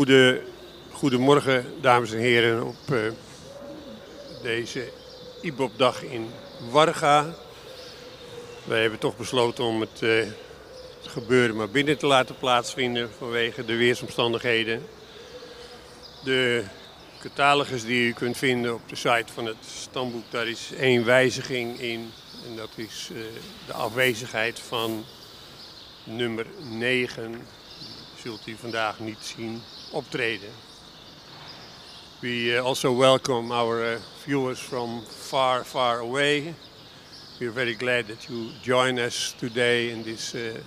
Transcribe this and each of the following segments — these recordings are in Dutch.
Goede, goedemorgen, dames en heren, op uh, deze IBOP-dag in Warga. Wij hebben toch besloten om het, uh, het, gebeuren maar binnen te laten plaatsvinden vanwege de weersomstandigheden. De catalogus die u kunt vinden op de site van het stamboek, daar is één wijziging in. En dat is uh, de afwezigheid van nummer 9 zult u vandaag niet zien optreden. We uh, also welcome our uh, viewers from far, far away. We are very glad that you join us today in this uh,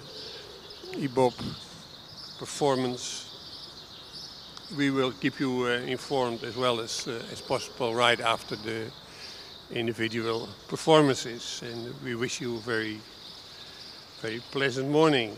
performance. We will keep you uh, informed as well as, uh, as possible right after the individual performances. And we wish you a very, very pleasant morning.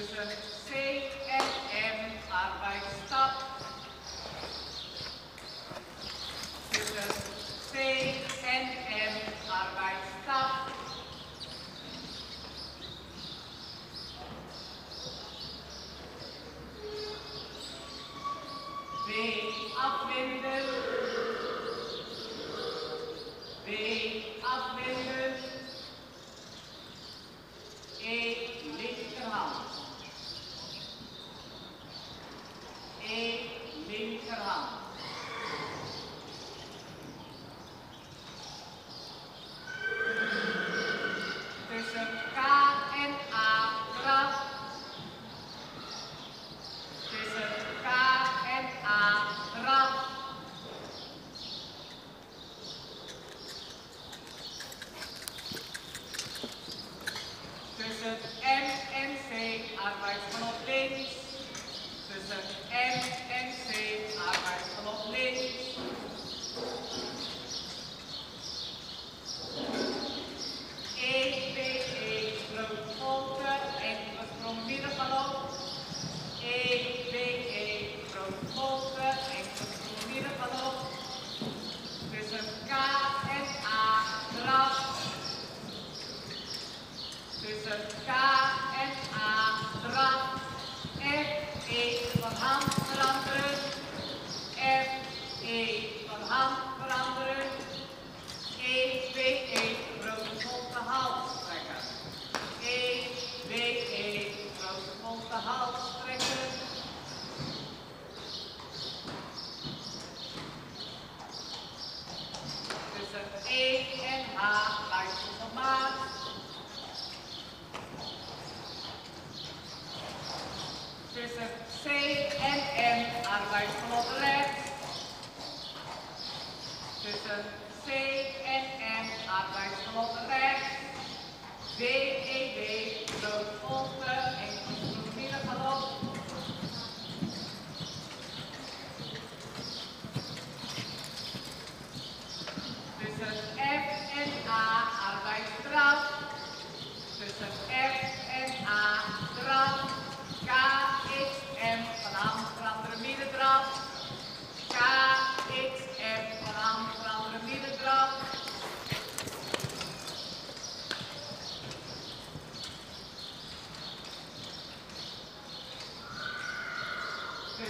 Joseph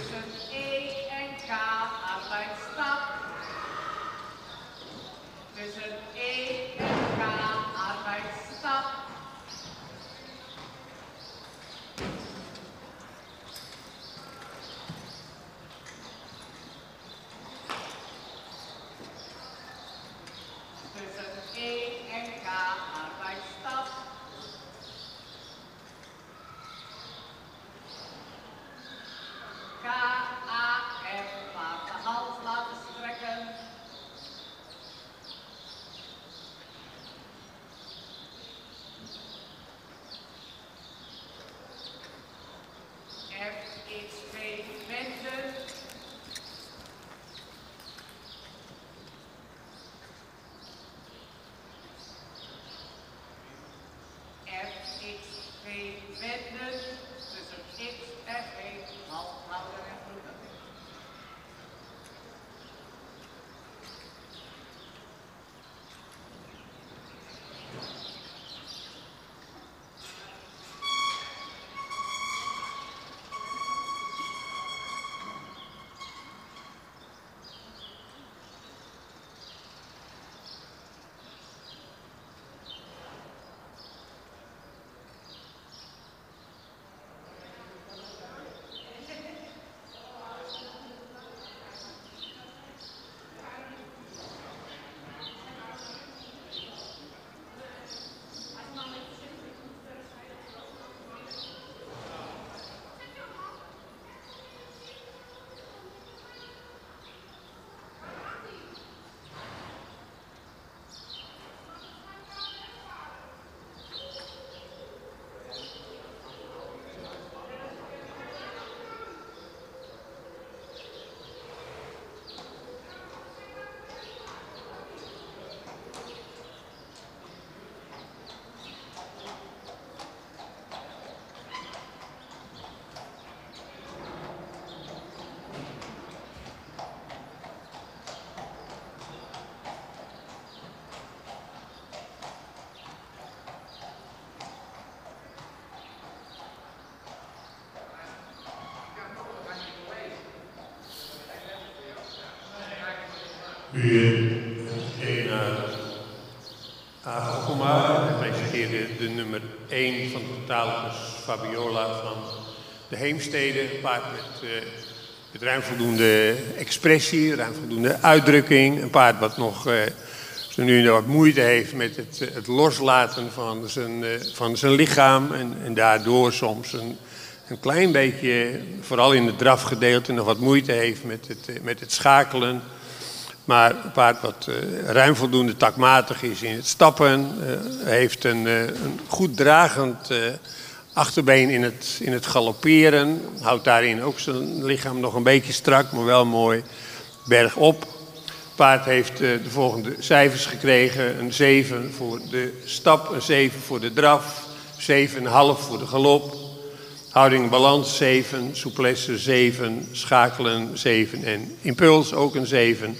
Section U naar Agoma en presenteerde de nummer 1 van de totaalbus Fabiola van de Heemstede. Een paard met, eh, met ruim voldoende expressie, ruim voldoende uitdrukking. Een paard wat nog eh, zo nu wat moeite heeft met het, eh, het loslaten van zijn, eh, van zijn lichaam. En, en daardoor soms een, een klein beetje, vooral in het drafgedeelte, nog wat moeite heeft met het, eh, met het schakelen. Maar een paard wat eh, ruim voldoende takmatig is in het stappen, eh, heeft een, eh, een goed dragend achterbeen in het, in het galopperen. Houdt daarin ook zijn lichaam nog een beetje strak, maar wel mooi bergop. Het paard heeft de volgende cijfers gekregen. Een 7 voor de stap, een 7 voor de draf, 7,5 voor de galop. Houding balans 7, souplesse 7, schakelen 7 en impuls ook een 7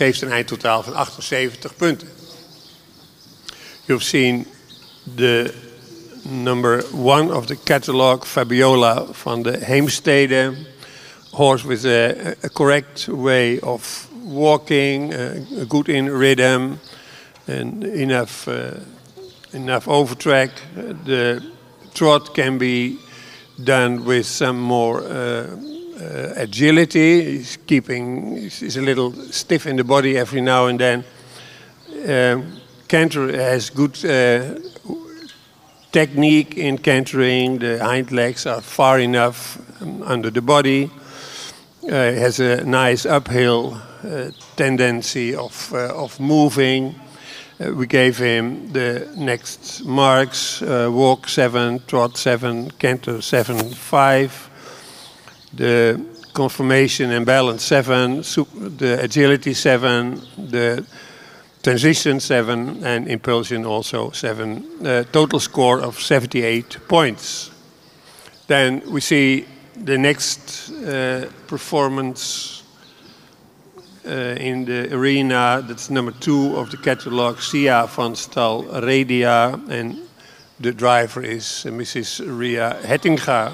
geeft een eindtotaal van 78 punten. You've seen the number one of the catalog, Fabiola van de Heemstede. Horse with a, a correct way of walking, good in rhythm, and enough, uh, enough overtrack. The trot can be done with some more uh, uh, agility. He's keeping, he's a little stiff in the body every now and then. Um, Cantor has good uh, technique in cantering. The hind legs are far enough um, under the body. Uh, has a nice uphill uh, tendency of, uh, of moving. Uh, we gave him the next marks uh, walk 7, trot 7, canter 7, 5. The conformation and balance 7, the agility 7, the transition 7, and impulsion also 7. Uh, total score of 78 points. Then we see the next uh, performance uh, in the arena. That's number two of the catalog, Sia van Stal Redia, and the driver is Mrs. Ria Hettinga.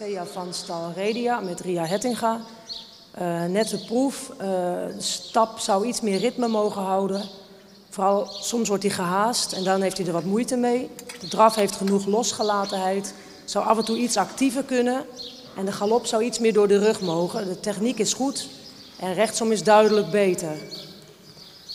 Sea van Stal Redia met Ria Hettinga. Uh, net de proef. Uh, de stap zou iets meer ritme mogen houden. Vooral soms wordt hij gehaast en dan heeft hij er wat moeite mee. De draf heeft genoeg losgelatenheid. Zou af en toe iets actiever kunnen. En de galop zou iets meer door de rug mogen. De techniek is goed en rechtsom is duidelijk beter.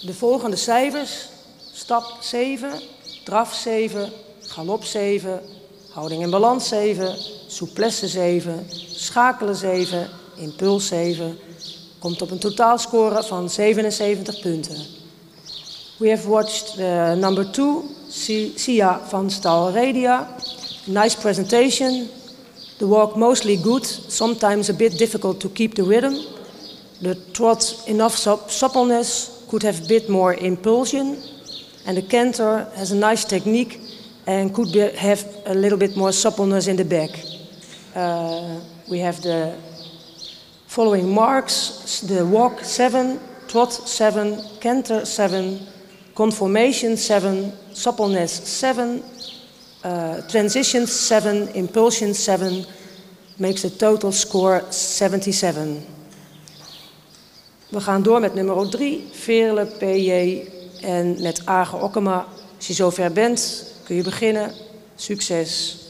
De volgende cijfers. Stap 7, draf 7, galop 7, houding en balans 7, souplesse 7, schakelen 7, impuls 7. Komt op een totaalscore van 77 punten. We have watched the number 2, Sia van Stal Radia. Nice presentation. The walk mostly good, sometimes a bit difficult to keep the rhythm. The trot enough suppleness, could have a bit more impulsion. And the canter has a nice technique and could have a little bit more suppleness in the back. Uh, we have the following marks the walk 7, trot 7, canter 7, conformation 7, suppleness 7, uh, transitions 7, impulsion 7, makes a total score 77. We gaan door met nummer 3, Veerle PJ en met Age Okkema. Als je zover bent, kun je beginnen. Succes.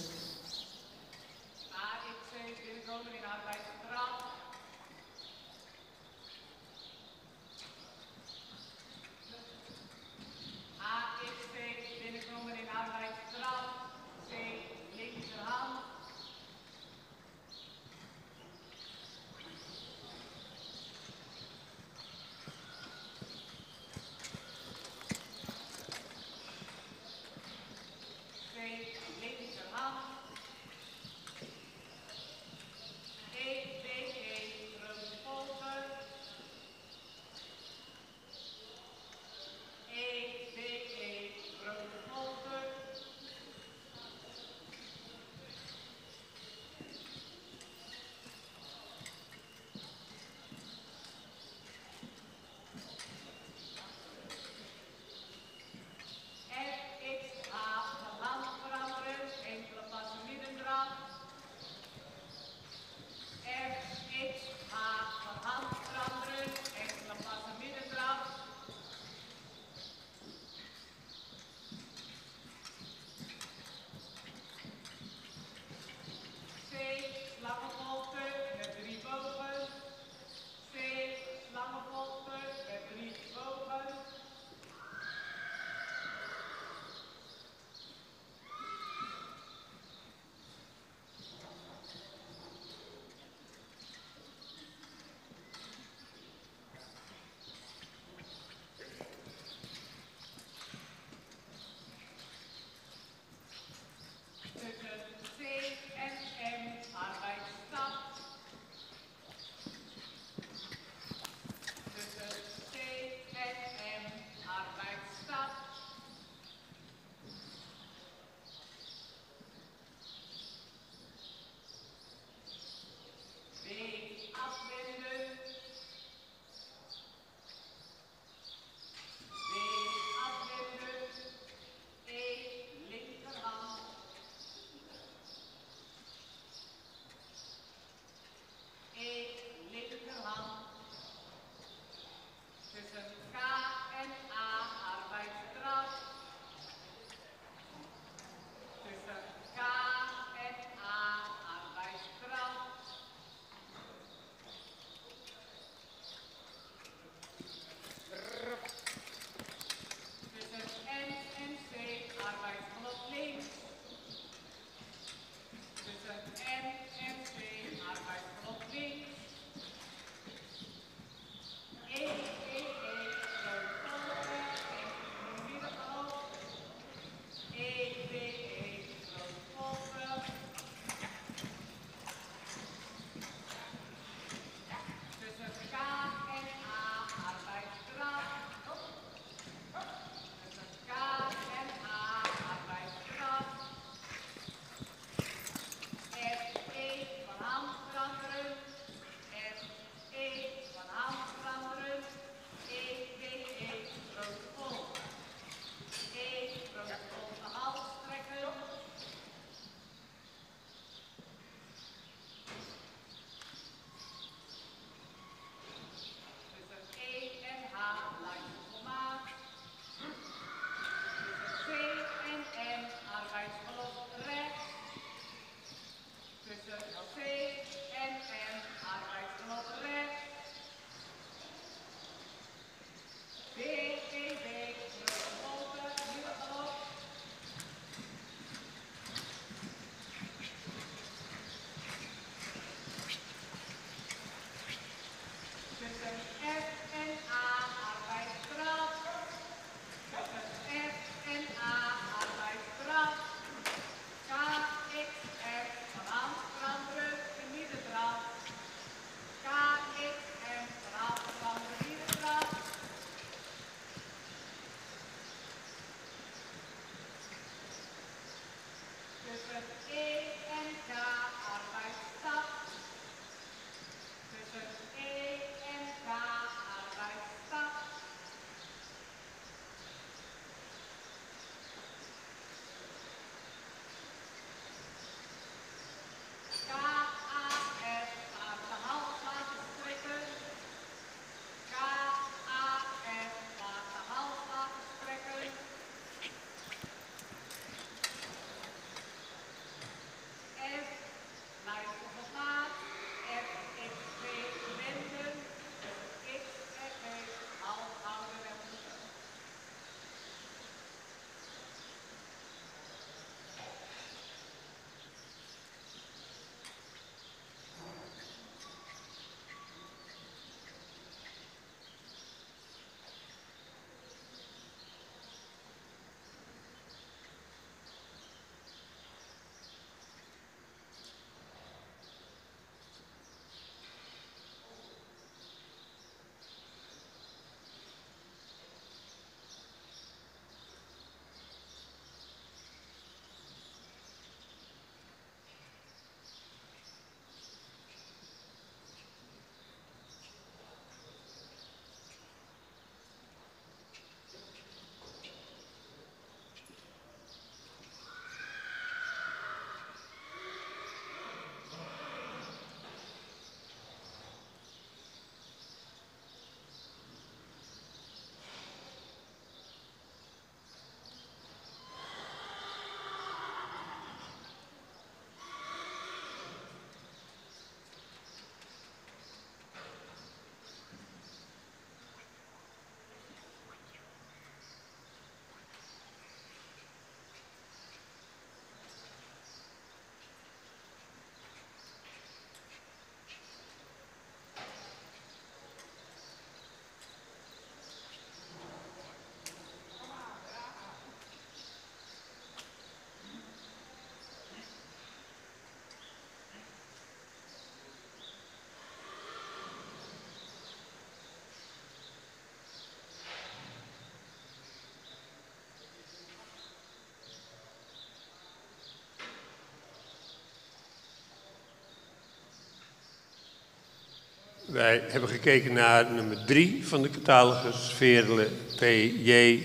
Wij hebben gekeken naar nummer 3 van de catalogus, Veerle P.J.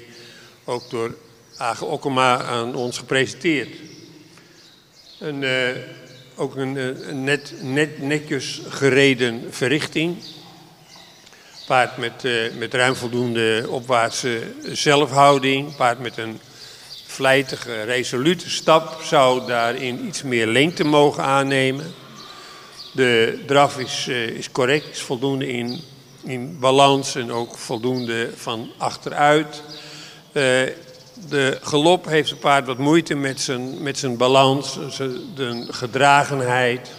Ook door Age Okkema aan ons gepresenteerd. Een, uh, ook een, een net, net, netjes gereden verrichting. Paard met, uh, met ruim voldoende opwaartse zelfhouding. Paard met een vlijtige, resolute stap zou daarin iets meer lengte mogen aannemen. De draf is, uh, is correct, is voldoende in, in balans en ook voldoende van achteruit. Uh, de galop heeft het paard wat moeite met zijn, met zijn balans, zijn gedragenheid.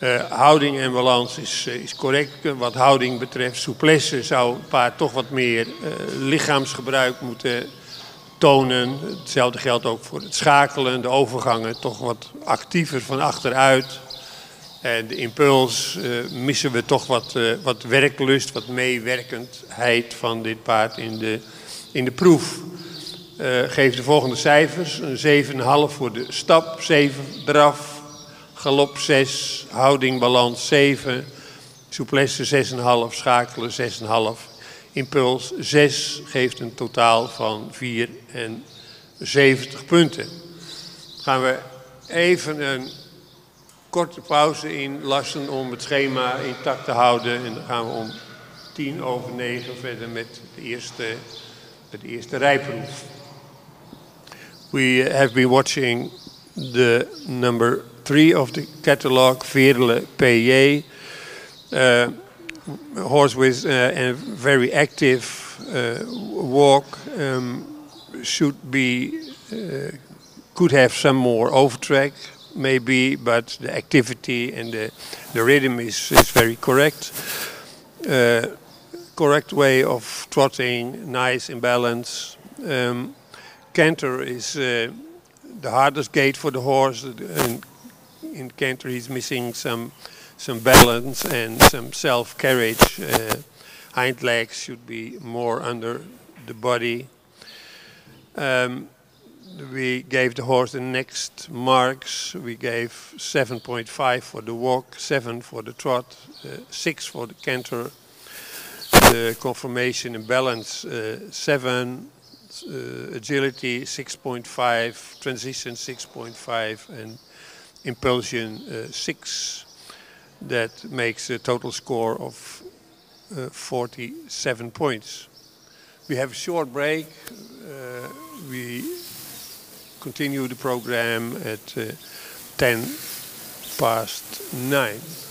Uh, houding en balans is, is correct. Wat houding betreft, souplesse zou het paard toch wat meer lichaamsgebruik moeten tonen. Hetzelfde geldt ook voor het schakelen, de overgangen toch wat actiever van achteruit. De impuls uh, missen we toch wat, uh, wat werklust, wat meewerkendheid van dit paard in de, in de proef. Uh, geef de volgende cijfers. Een 7,5 voor de stap, 7 draf, galop 6, houding, balans 7, souplesse 6,5, schakelen 6,5. Impuls 6 geeft een totaal van 74 punten. Gaan we even een korte pauze inlassen om het schema intact te houden. En dan gaan we om tien over negen verder met de eerste, de eerste rijproef. We have been watching the number three of the catalog, Veerle PJ. Uh, horse with uh, a very active uh, walk um, should be uh, could have some more overtrack maybe, but the activity and the, the rhythm is, is very correct. Uh, correct way of trotting, nice in balance. Um, canter is uh, the hardest gait for the horse. And in canter, he's missing some some balance and some self carriage. Uh, hind legs should be more under the body. Um, we gave the horse the next marks. We gave 7.5 for the walk, 7 for the trot, uh, 6 for the canter. The conformation and balance, uh, 7. Uh, agility, 6.5. Transition, 6.5. And impulsion, 6. That makes a total score of 47 points. We have a short break. we continue the program at uh, 10 past 9.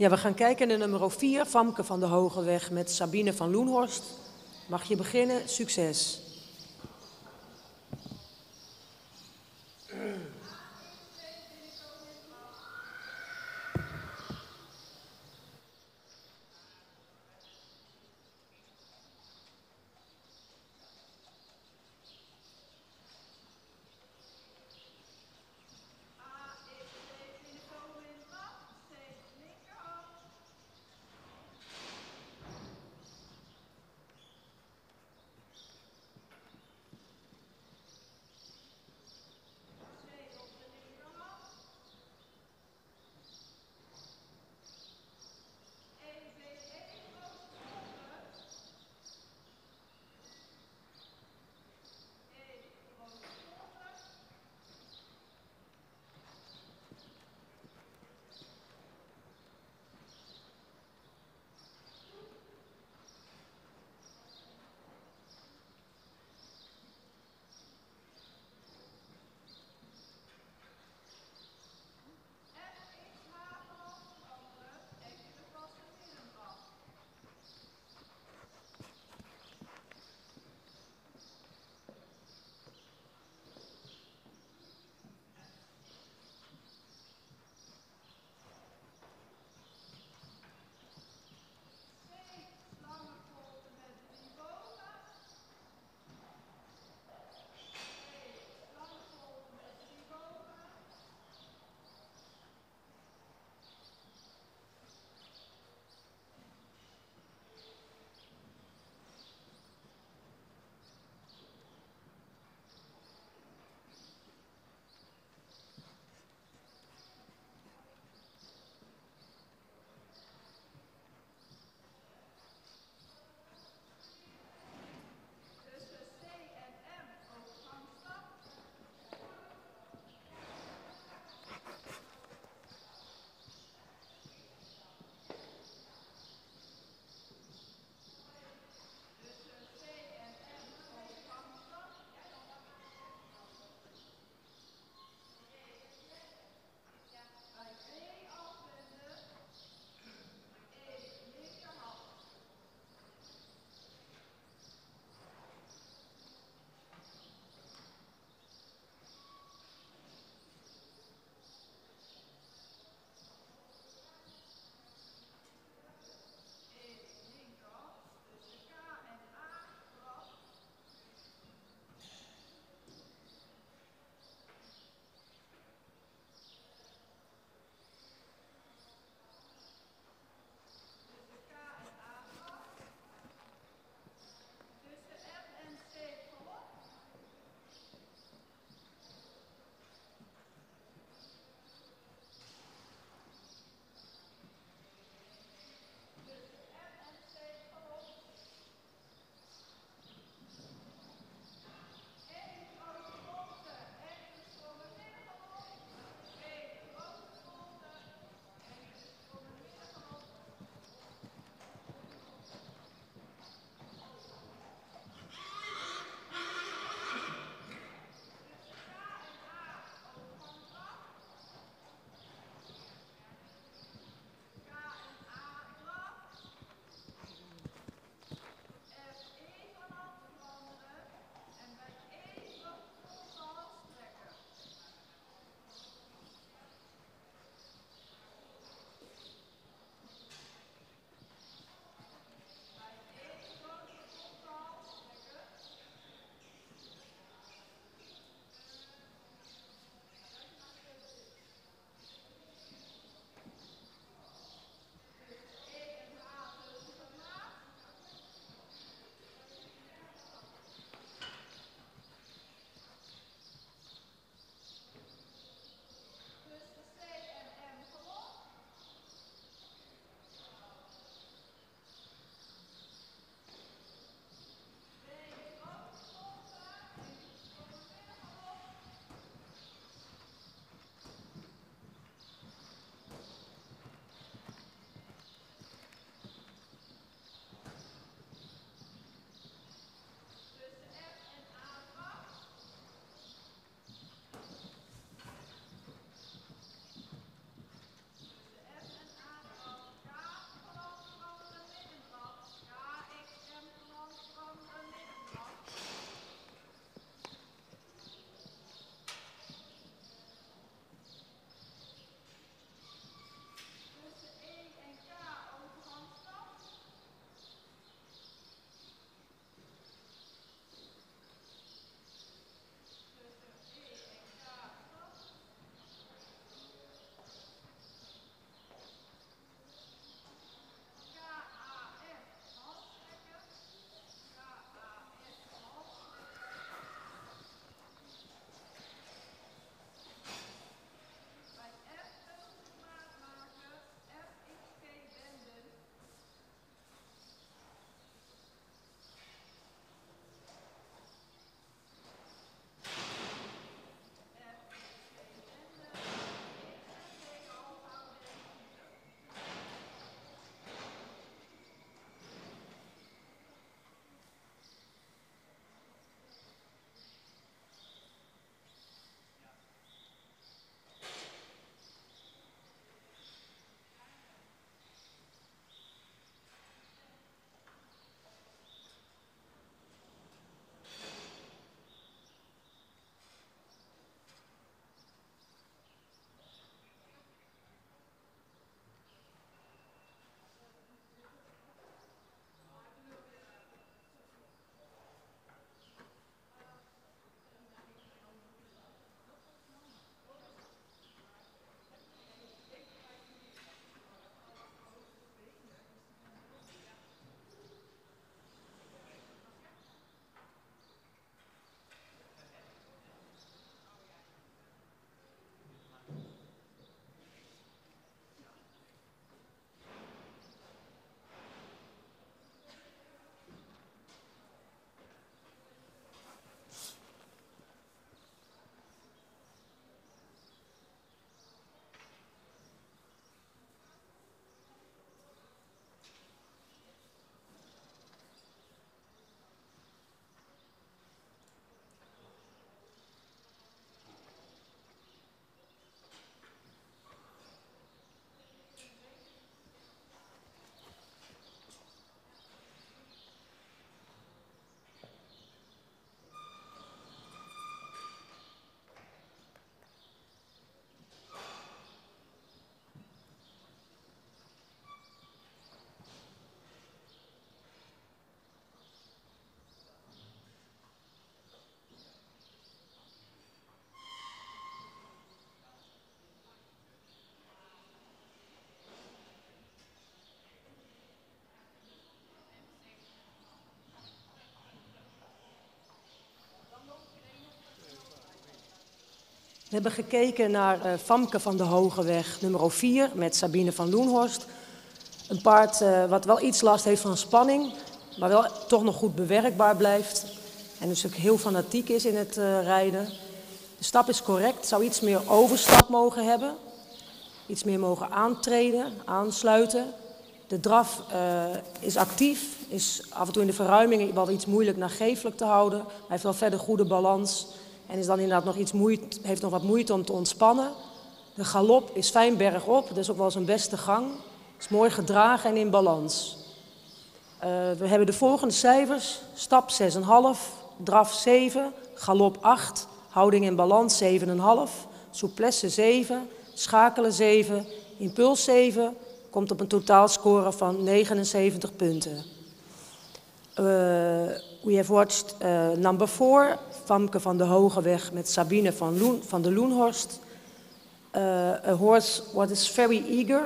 Ja, we gaan kijken naar nummer 4, Famke van de Hogeweg met Sabine van Loenhorst. Mag je beginnen? Succes. We hebben gekeken naar uh, Famke van de Hogeweg, nummer 4, met Sabine van Loenhorst. Een paard uh, wat wel iets last heeft van spanning, maar wel toch nog goed bewerkbaar blijft. En dus ook heel fanatiek is in het uh, rijden. De stap is correct, zou iets meer overstap mogen hebben. Iets meer mogen aantreden, aansluiten. De draf is actief, is af en toe in de verruimingen wel iets moeilijk nageeflijk te houden. Hij heeft wel verder goede balans en is dan inderdaad nog iets moeite, heeft nog wat moeite om te ontspannen. De galop is fijn bergop, dat is ook wel zijn beste gang. Is mooi gedragen en in balans. Uh, we hebben de volgende cijfers. Stap 6,5, draf 7, galop 8, houding in balans 7,5, souplesse 7, schakelen 7, impuls 7, komt op een totaalscore van 79 punten. Uh, we have watched uh, number 4, Famke van de Hogeweg met Sabine van, van de Loenhorst. Uh, a horse what is very eager.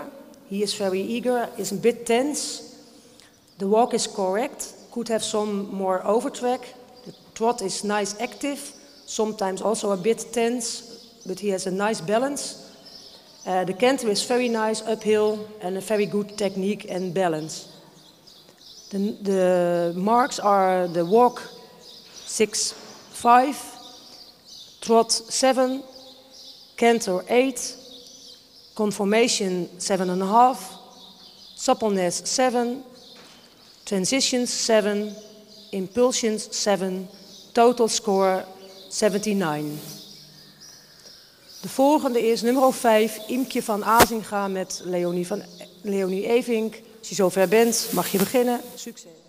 He is very eager, is a bit tense. The walk is correct, could have some more overtrack. The trot is nice active, sometimes also a bit tense, but he has a nice balance. Uh, the canter is very nice uphill and a very good technique and balance. The, the marks are the walk 6 5, trot 7, canter 8, conformation 7.5, suppleness 7, transitions 7, impulsions 7, total score 79. De volgende is nummer 5, Imkje van Azinga met Leonie, van, Leonie Evink. Als je zover bent, mag je beginnen. Succes.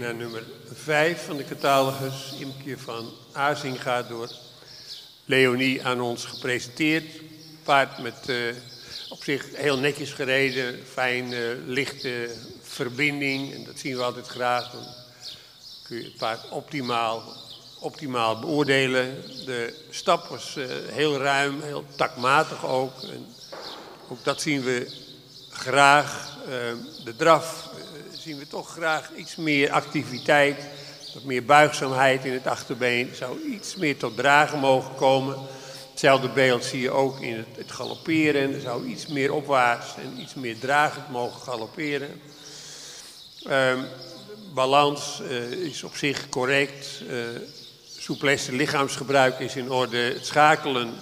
Naar nummer 5 van de catalogus. Imke van Azinga door Leonie aan ons gepresenteerd. Paard met uh, op zich heel netjes gereden, fijn, uh, lichte verbinding. En dat zien we altijd graag. Dan kun je het paard optimaal, optimaal beoordelen. De stap was uh, heel ruim, heel takmatig ook. En ook dat zien we graag. de draf zien we toch graag iets meer activiteit, wat meer buigzaamheid in het achterbeen. zou iets meer tot dragen mogen komen. Hetzelfde beeld zie je ook in het, galopperen. Er zou iets meer opwaarts en iets meer dragend mogen galopperen. Um, balans uh, is op zich correct. Uh, souplesse lichaamsgebruik is in orde. Het schakelen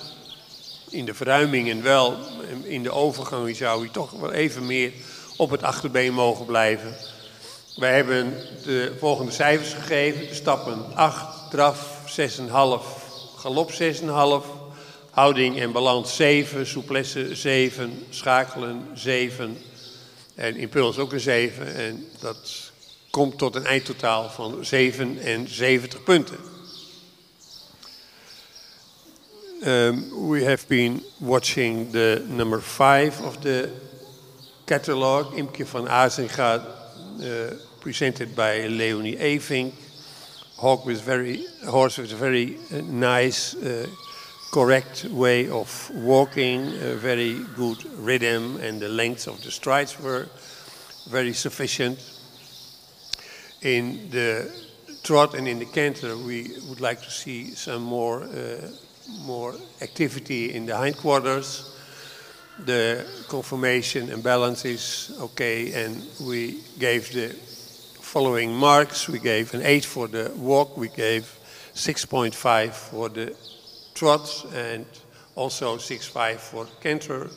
in de verruimingen wel. In de overgang zou hij toch wel even meer op het achterbeen mogen blijven. Wij hebben de volgende cijfers gegeven. Stappen 8, draf 6,5, galop 6,5, houding en balans 7, souplesse 7, schakelen 7 en impuls ook een 7. En dat komt tot een eindtotaal van 77 punten. Um, we have been watching the number 5 of the catalog. Imke van Azenga uh, presented by Leonie Eving. Hawk with very horse with a very uh, nice, uh, correct way of walking, a very good rhythm, and the length of the strides were very sufficient. In the trot and in the canter, we would like to see some more, uh, more activity in the hindquarters. The conformation and balance is okay, and we gave the following marks. We gave an 8 for the walk, we gave 6.5 for the trot, and also 6.5 for canter.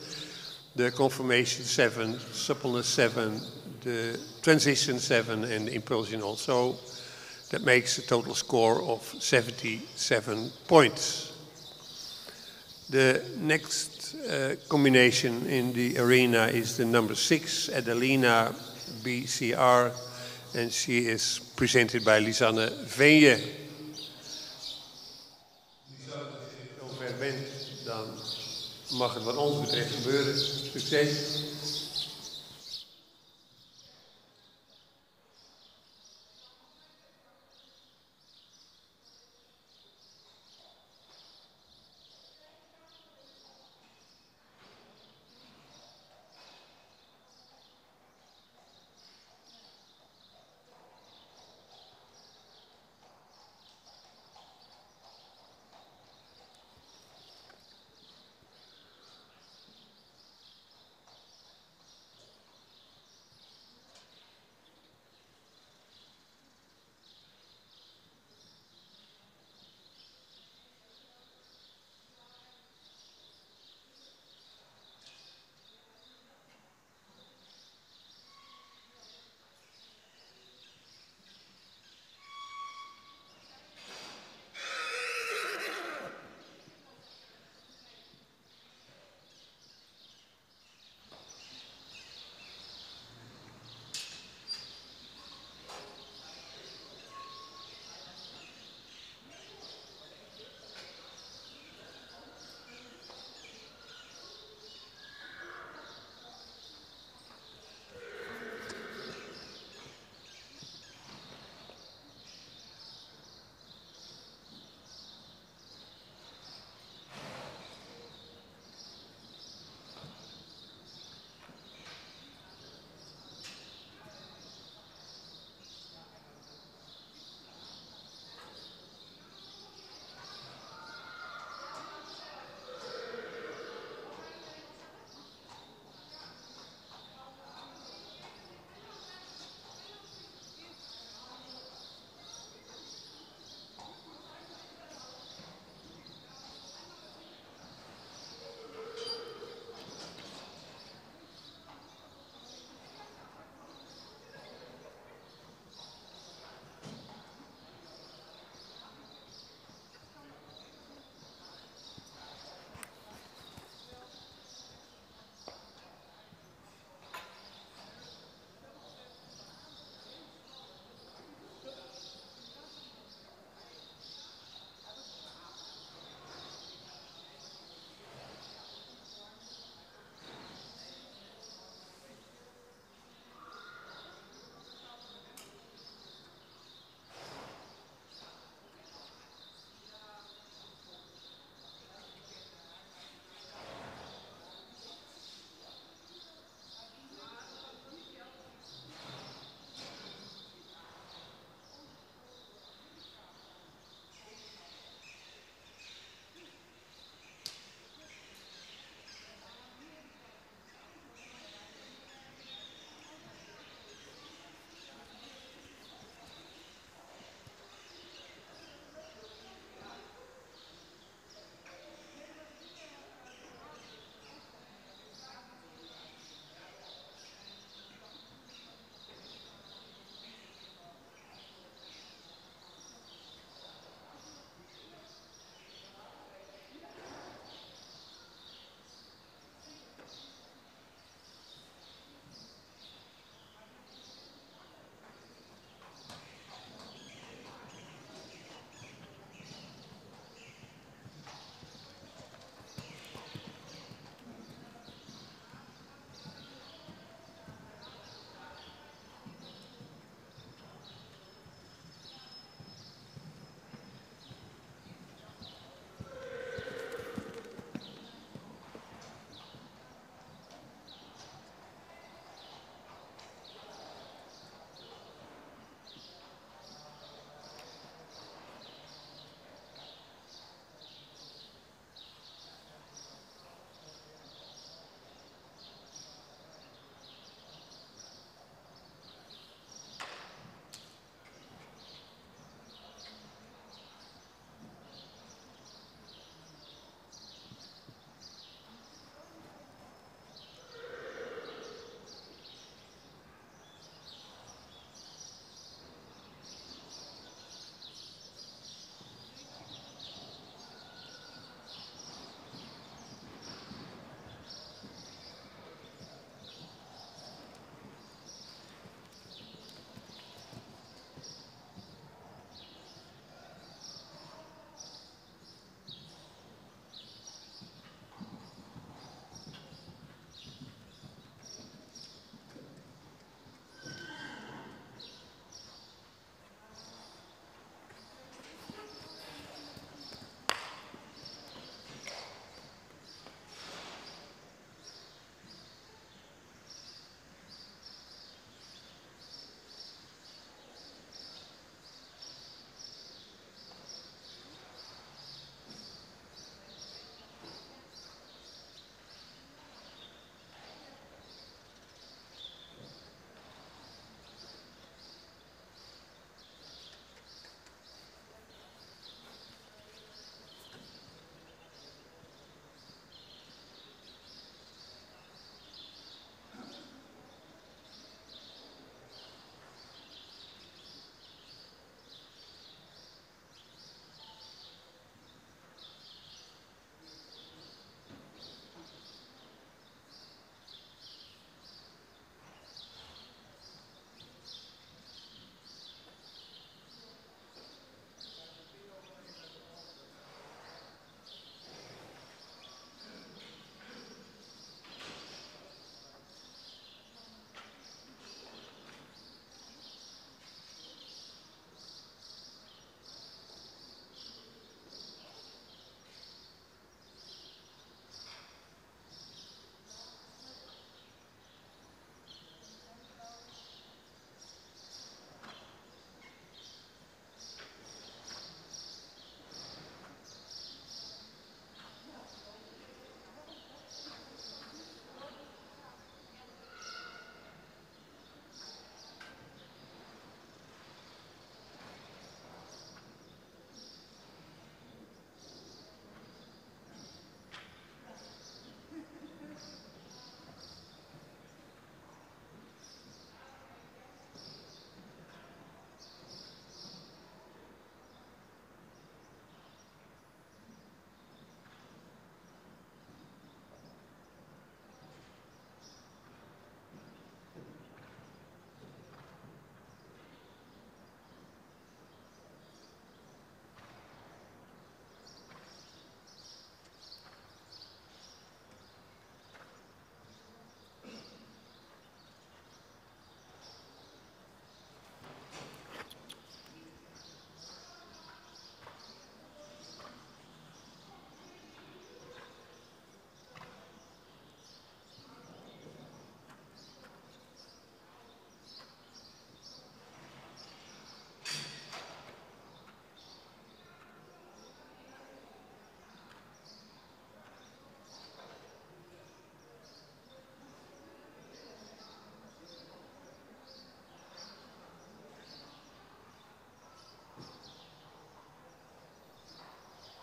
The conformation 7, suppleness 7, the transition 7, and the impulsion also. That makes a total score of 77 points. The next uh, combination in the arena is the number 6, Adelina BCR and she is presented by Lisanne Veenje. Lisanne, als je zover bent, dan mag het wat ons betreft gebeuren. Succes.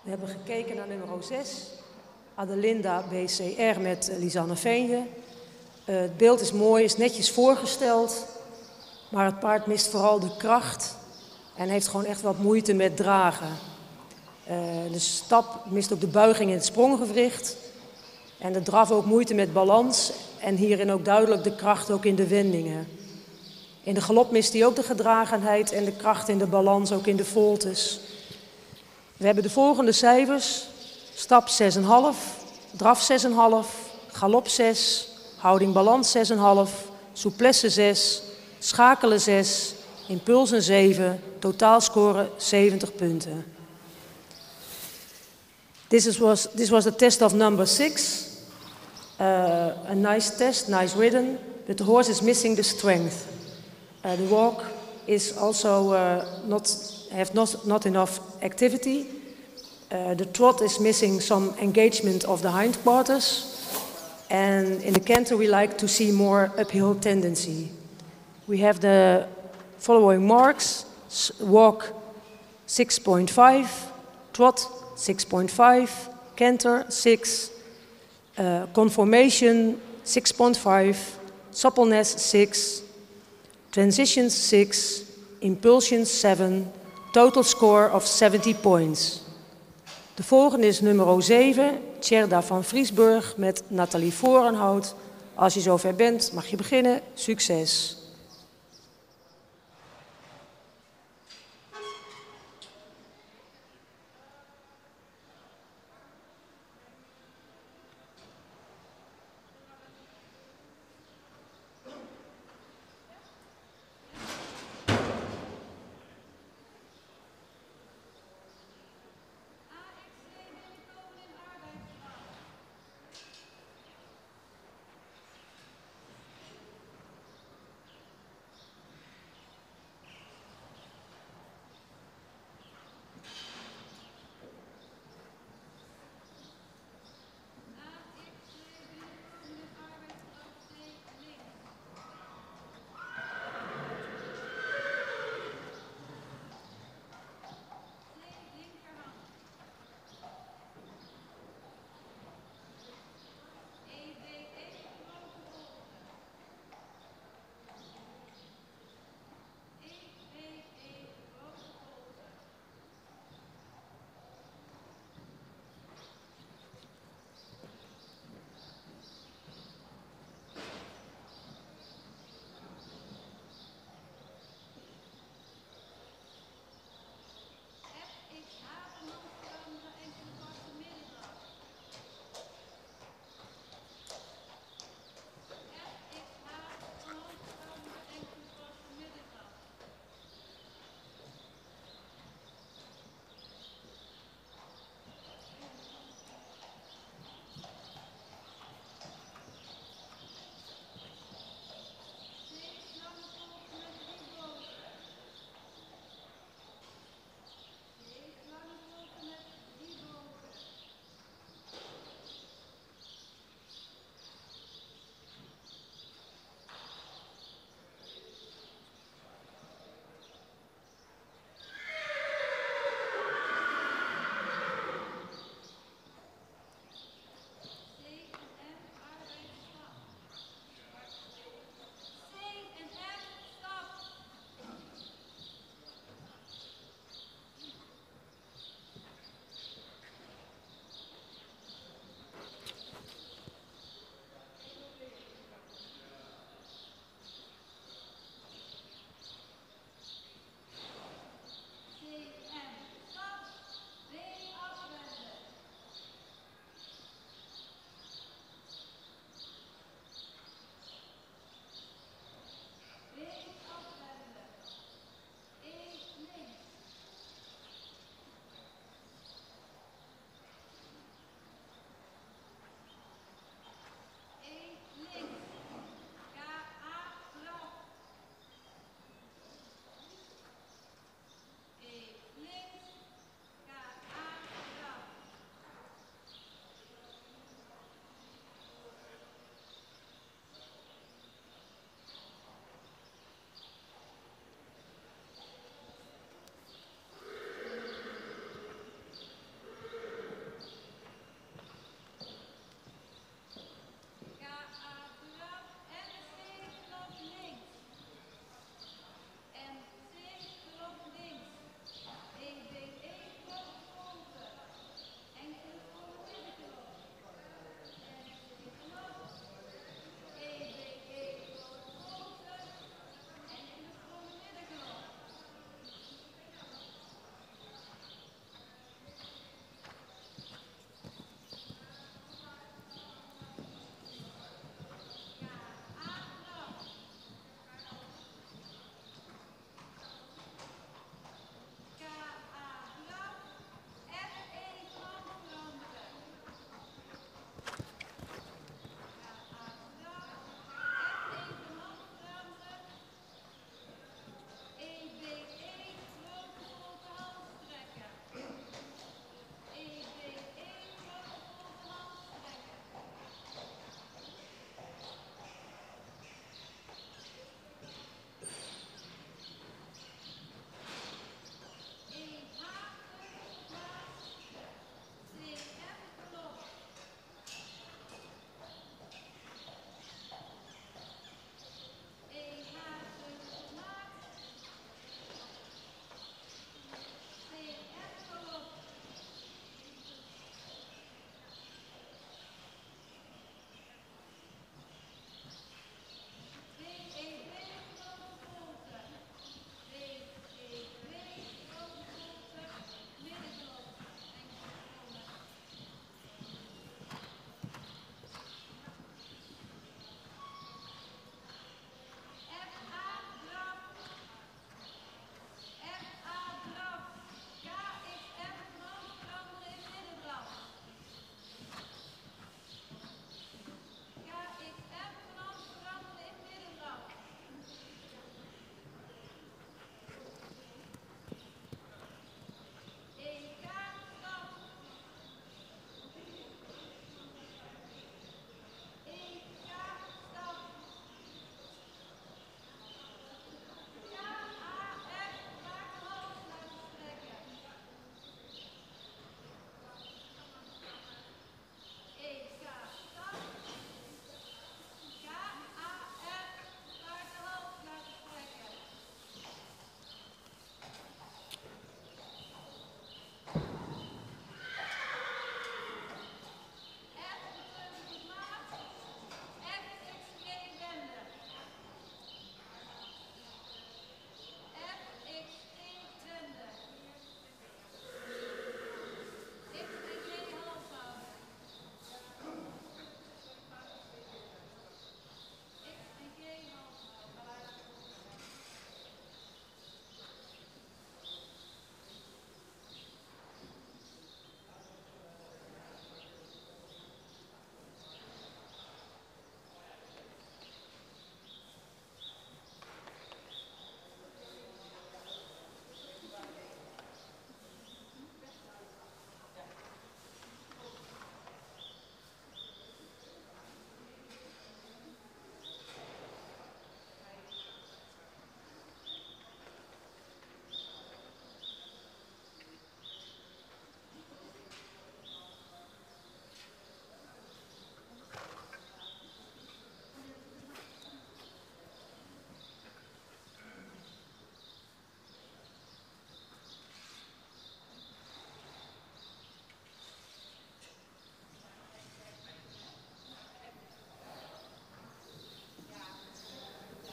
We hebben gekeken naar nummer 6, Adelinda BCR met Lisanne Veenje. Uh, het beeld is mooi, is netjes voorgesteld, maar het paard mist vooral de kracht en heeft gewoon echt wat moeite met dragen. Uh, de stap mist ook de buiging in het spronggewricht en de draf ook moeite met balans en hierin ook duidelijk de kracht ook in de wendingen. In de galop mist hij ook de gedragenheid en de kracht in de balans, ook in de voltes. We hebben de volgende cijfers. Stap 6,5, draf 6,5, galop 6, houding balans 6,5, souplesse 6, schakelen 6, impulsen 7, totaalscore 70 punten. This was, this was the test of number 6. Uh, a nice test, nice ridden, but the horse is missing the strength. Uh, the walk is also uh, not have not, not enough activity. Uh, the trot is missing some engagement of the hindquarters. And in the canter, we like to see more uphill tendency. We have the following marks walk 6.5, trot 6.5, canter 6, uh, conformation 6.5, suppleness 6, transitions 6, impulsion 7, total score of 70 points. De volgende is nummer 7, Tjerda van Vriesburg met Nathalie Vorenhout. Als je zover bent, mag je beginnen. Succes!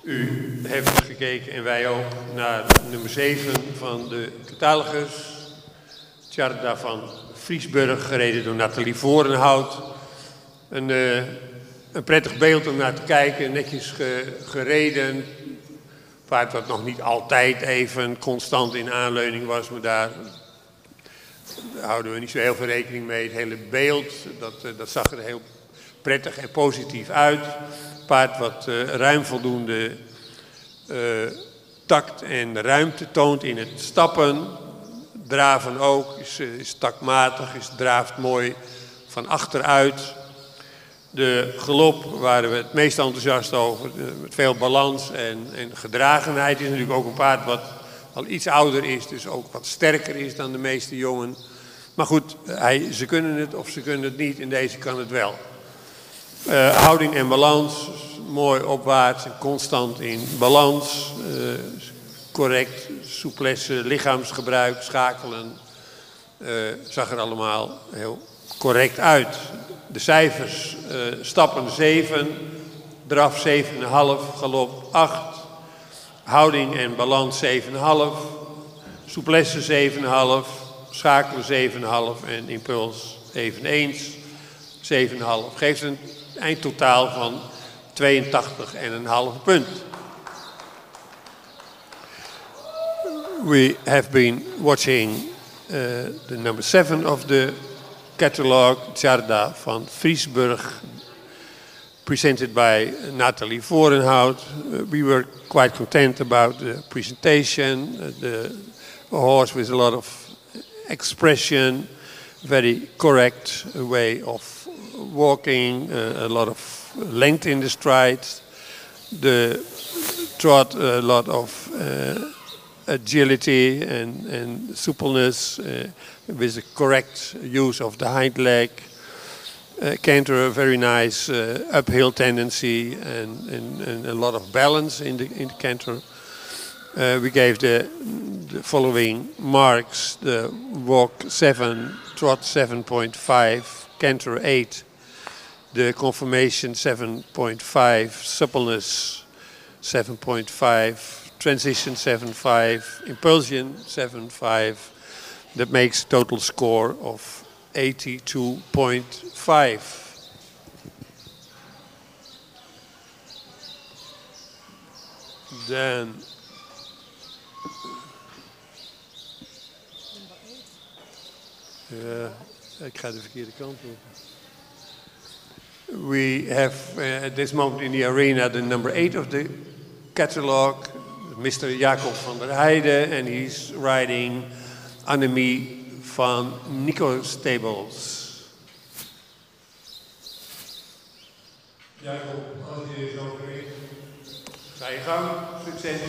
U heeft gekeken en wij ook naar nummer 7 van de catalogus. Tjarda van Friesburg, gereden door Nathalie Vorenhout. Een, uh, een prettig beeld om naar te kijken, netjes ge, gereden. Paard wat nog niet altijd even constant in aanleuning was, maar daar houden we niet zo heel veel rekening mee. Het hele beeld, dat, uh, dat zag er heel prettig en positief uit. Paard wat uh, ruim voldoende uh, tact en ruimte toont in het stappen. Draven ook, is, is taktmatig, is, draaft mooi van achteruit. De galop waren we het meest enthousiast over. Met veel balans en, en gedragenheid. is natuurlijk ook een paard wat al iets ouder is. Dus ook wat sterker is dan de meeste jongen. Maar goed, hij, ze kunnen het of ze kunnen het niet. In deze kan het wel. Uh, houding en balans. Mooi opwaarts en constant in balans. Uh, correct, souplesse, lichaamsgebruik, schakelen. Uh, zag er allemaal heel correct uit. De cijfers, stappen 7, draf 7,5, galop 8, houding en balans 7,5, souplesse 7,5, schakelen 7,5 en impuls eveneens 7,5. Geeft een eindtotaal van 82,5 punt. We have been watching uh, the number 7 of the catalog, Tjarda van Friesburg, presented by Nathalie Vorenhout. Uh, we were quite content about the presentation, uh, the horse with a lot of expression, very correct way of walking, uh, a lot of length in the strides, the trot, a lot of uh, agility and, and suppleness uh, with a correct use of the hind leg. Uh, canter a very nice uh, uphill tendency and, and, and, a lot of balance in the, in the canter. Uh, we gave the, the following marks the walk 7, trot 7.5, canter 8, the conformation 7.5, suppleness 7.5, transition 7.5, impulsion 7.5. That makes total score of 82.5. Then Ja, ik ga de verkeerde kant op. We have uh, at this moment in the arena the number eight of the catalog, Mr. Jacob van der Heijden, and he's riding Annemie van Nico Stables. Jacob, als je zo ga je gang, succes.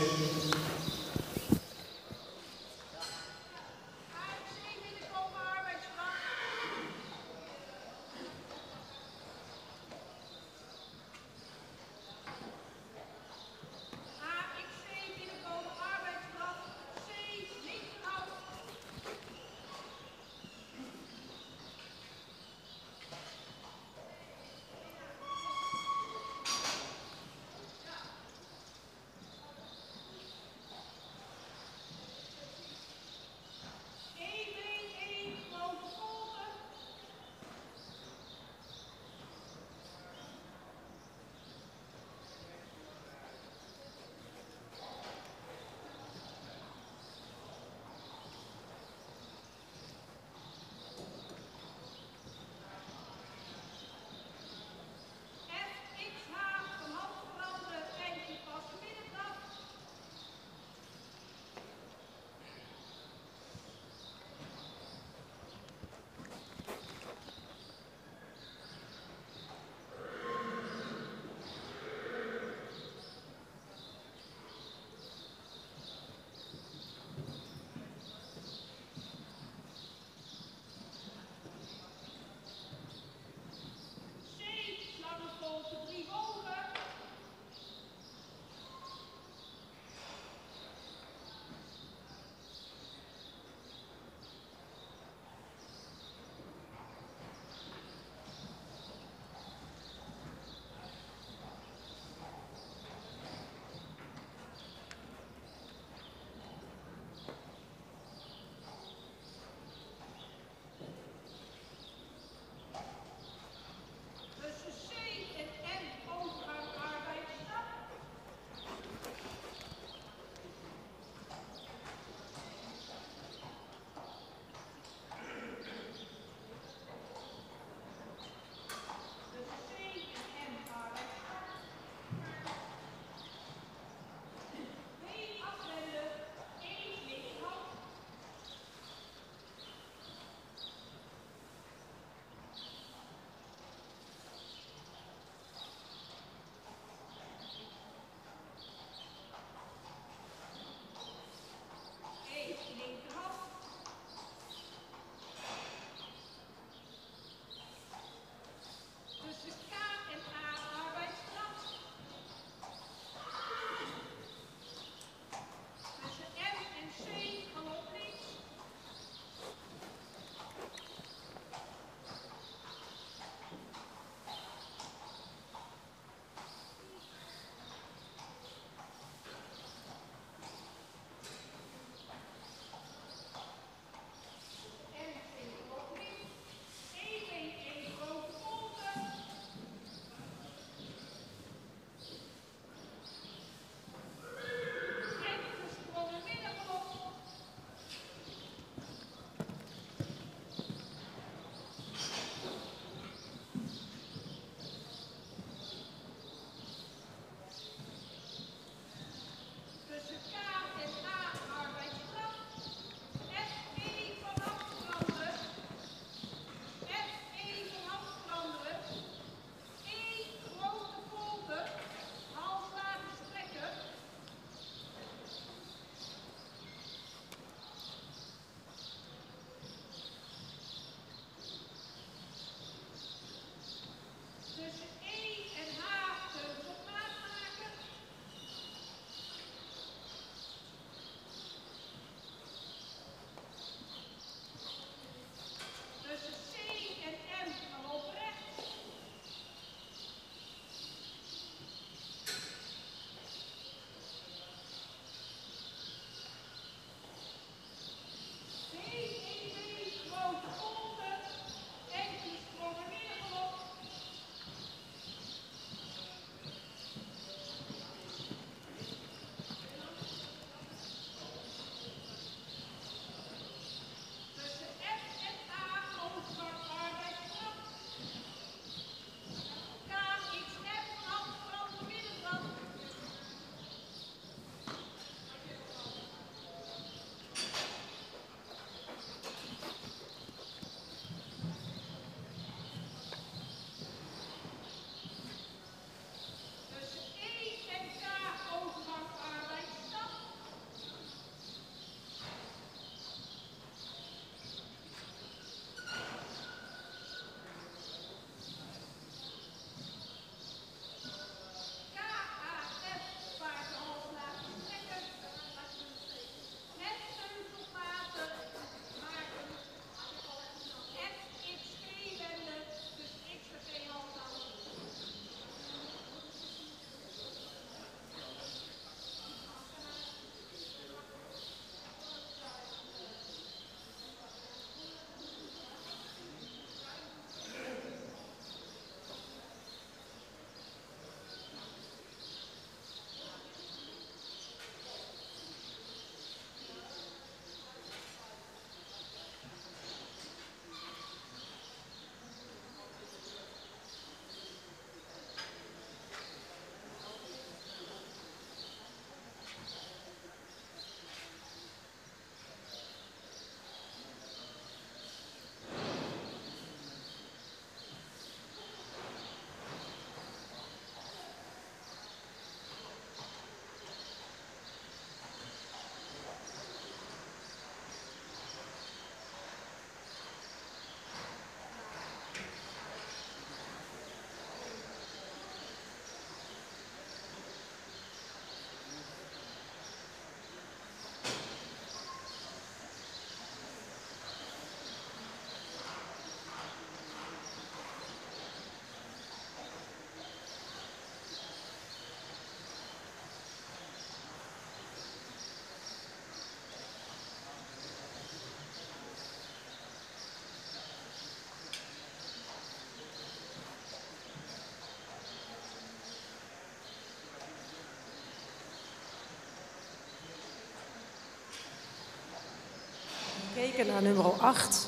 Kijken naar nummer 8.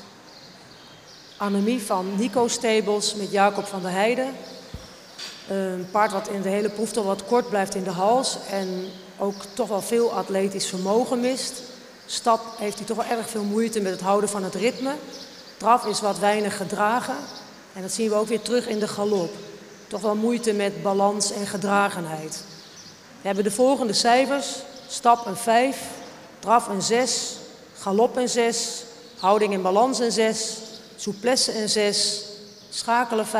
Anemie van Nico Stables met Jacob van der Heijden. Een paard wat in de hele proef toch wat kort blijft in de hals en ook toch wel veel atletisch vermogen mist. Stap heeft hij toch wel erg veel moeite met het houden van het ritme. Draf is wat weinig gedragen en dat zien we ook weer terug in de galop. Toch wel moeite met balans en gedragenheid. We hebben de volgende cijfers. Stap een 5, draf een 6, galop een 6, houding en balans een 6, souplesse een 6, schakelen 5,5,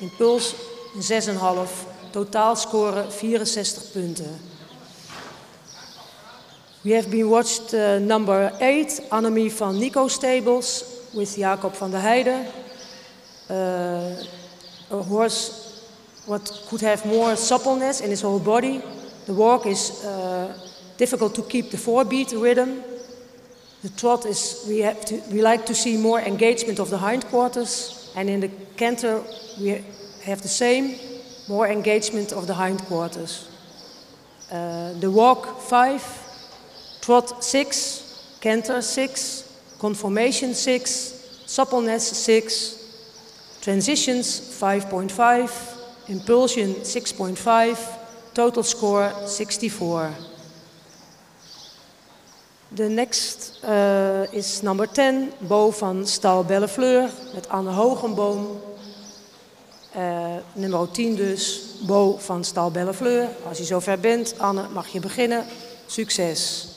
impuls een 6,5, totaal scoren 64 punten. We have been watched uh, number 8, Annemie van Nico Stables, with Jacob van der Heijden. Uh, a horse what could have more suppleness in his whole body. The walk is uh, difficult to keep the four beat rhythm. The trot is, we, have to, we like to see more engagement of the hindquarters. And in the canter, we have the same, more engagement of the hindquarters. Uh, the walk, five. Trot, six. Canter, six. Conformation, six. Suppleness, six. Transitions, 5.5. Impulsion, 6.5. Total score, 64. The next uh, is number 10, Bo van Stal Bellefleur met Anne Hogenboom. Uh, nummer 10 dus, Bo van Stal Bellefleur. Als je zover bent, Anne, mag je beginnen. Succes.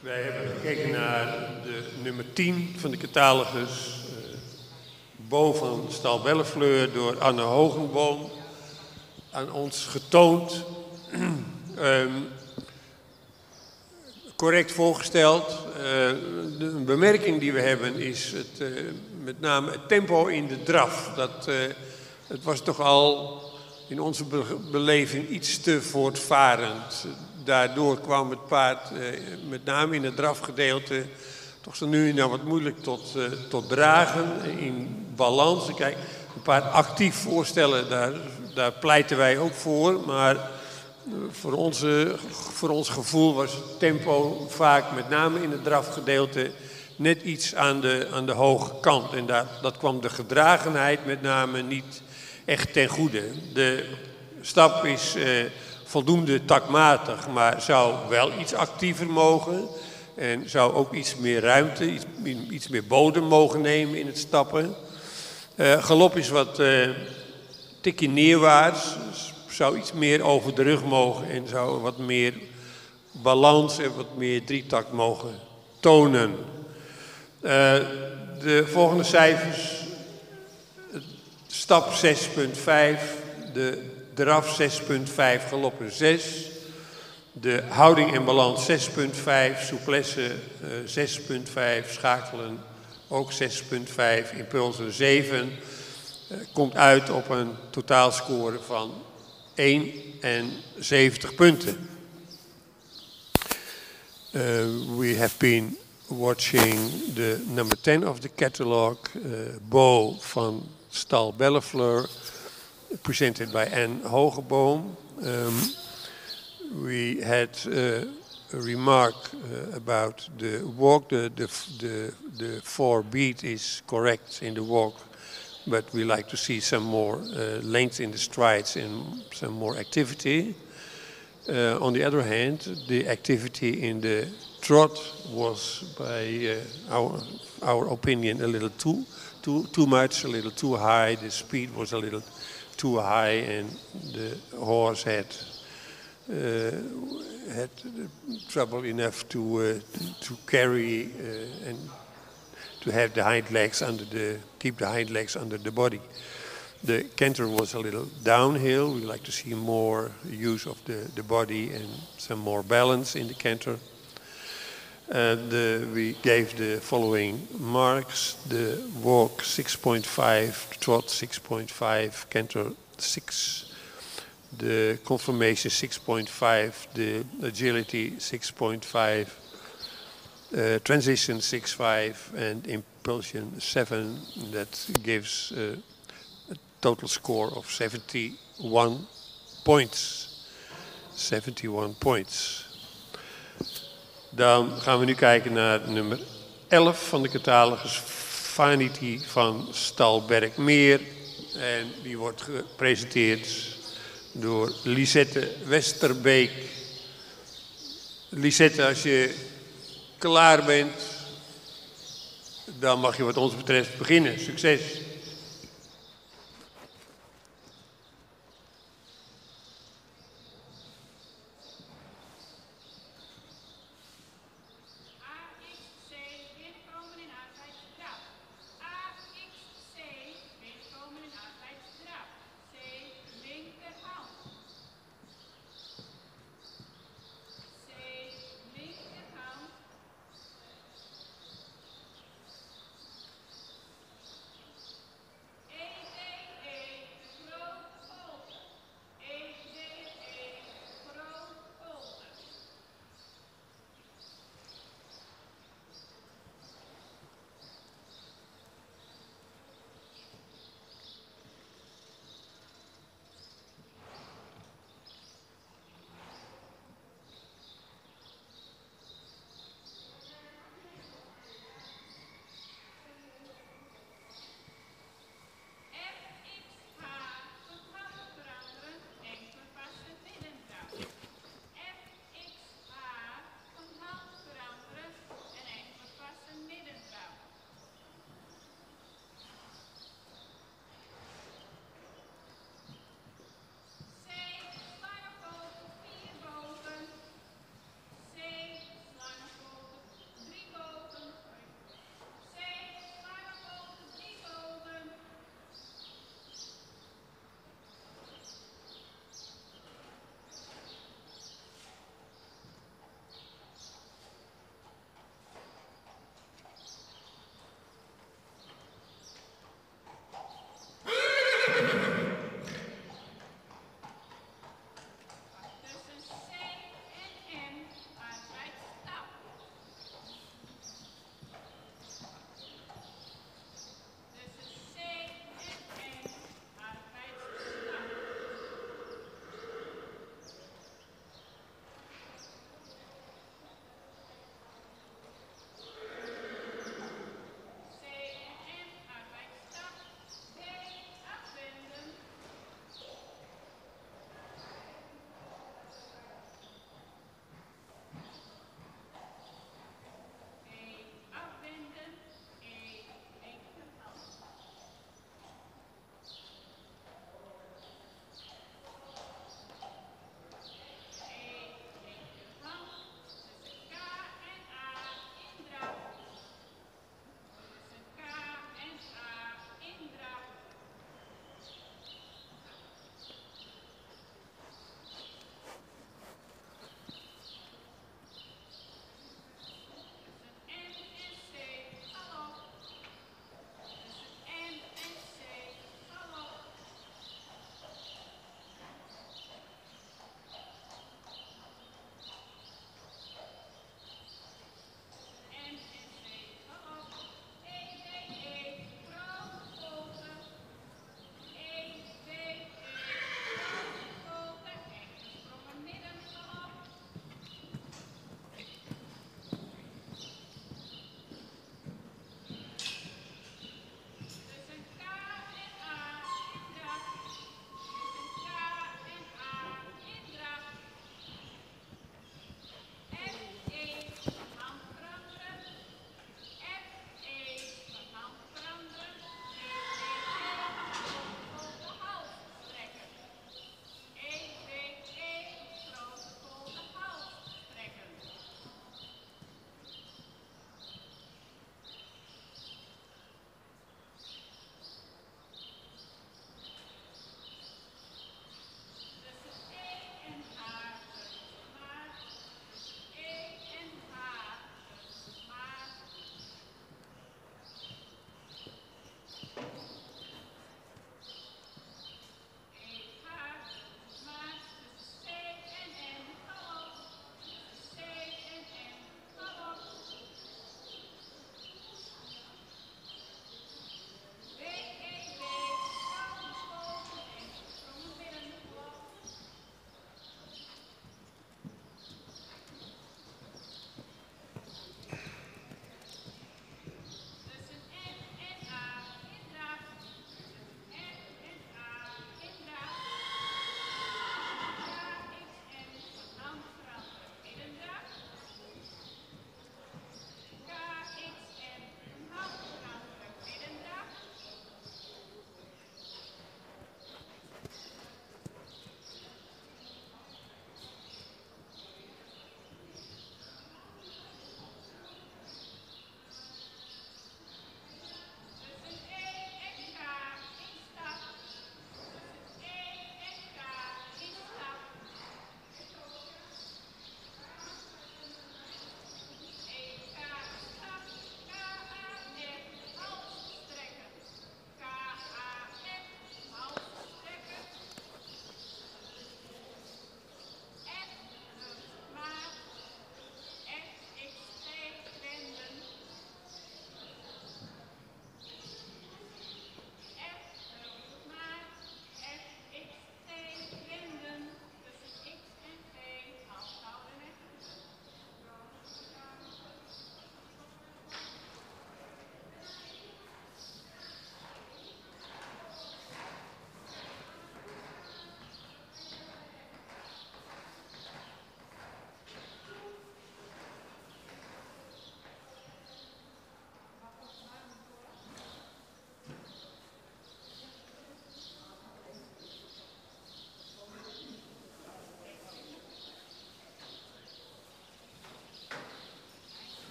Wij hebben gekeken naar de nummer 10 van de catalogus. Uh, Bo van Stal Bellefleur door Anne Hogenboom. Aan ons getoond. um, correct voorgesteld. Een bemerking die we hebben is het, uh, met name het tempo in de draf. Dat, het was toch al in onze be beleving iets te voortvarend. Daardoor kwam het paard, met name in het drafgedeelte, toch zo nu en dan wat moeilijk tot, tot dragen. In balans. Kijk, een paard actief voorstellen, daar, daar pleiten wij ook voor. Maar voor, onze, voor ons gevoel was het tempo vaak, met name in het drafgedeelte, net iets aan de, aan de hoge kant. En dat, dat kwam de gedragenheid met name niet echt ten goede. De stap is eh, voldoende takmatig, maar zou wel iets actiever mogen. En zou ook iets meer ruimte, iets, meer bodem mogen nemen in het stappen. Uh, galop is wat uh, tikje neerwaarts, zou iets meer over de rug mogen en zou wat meer balans en wat meer drietakt mogen tonen. Uh, de volgende cijfers. Stap 6.5, de draf 6.5, galoppen 6. De houding en balans 6.5, souplesse uh, 6.5, schakelen ook 6.5, impulsen 7. Uh, komt uit op een totaalscore van 71 punten. Uh, we have been watching the number 10 of the catalog, uh, Bo van Stal Bellefleur, presented by Anne Hogeboom. Um, we had uh, a remark uh, about the walk. The, the, the, the four beat is correct in the walk but we like to see some more uh, length in the strides and some more activity. Uh, on the other hand, the activity in the trot was, by uh, our our opinion, a little too too too much, a little too high. The speed was a little too high, and the horse had uh, had trouble enough to uh, to carry uh, and to have the hind legs under the keep the hind legs under the body. The canter was a little downhill. We like to see more use of the, the body and some more balance in the canter. And uh, we gave the following marks. The walk 6.5, trot 6.5, canter 6. The conformation 6.5, the agility 6.5, uh, transition 6.5 and impulsion 7 that gives uh, a total score of 71 points 71 points dan gaan we nu kijken naar nummer 11 van de catalogus Vanity van Stalbergmeer en die wordt gepresenteerd door Lisette Westerbeek Lisette als je klaar bent, dan mag je wat ons betreft beginnen. Succes!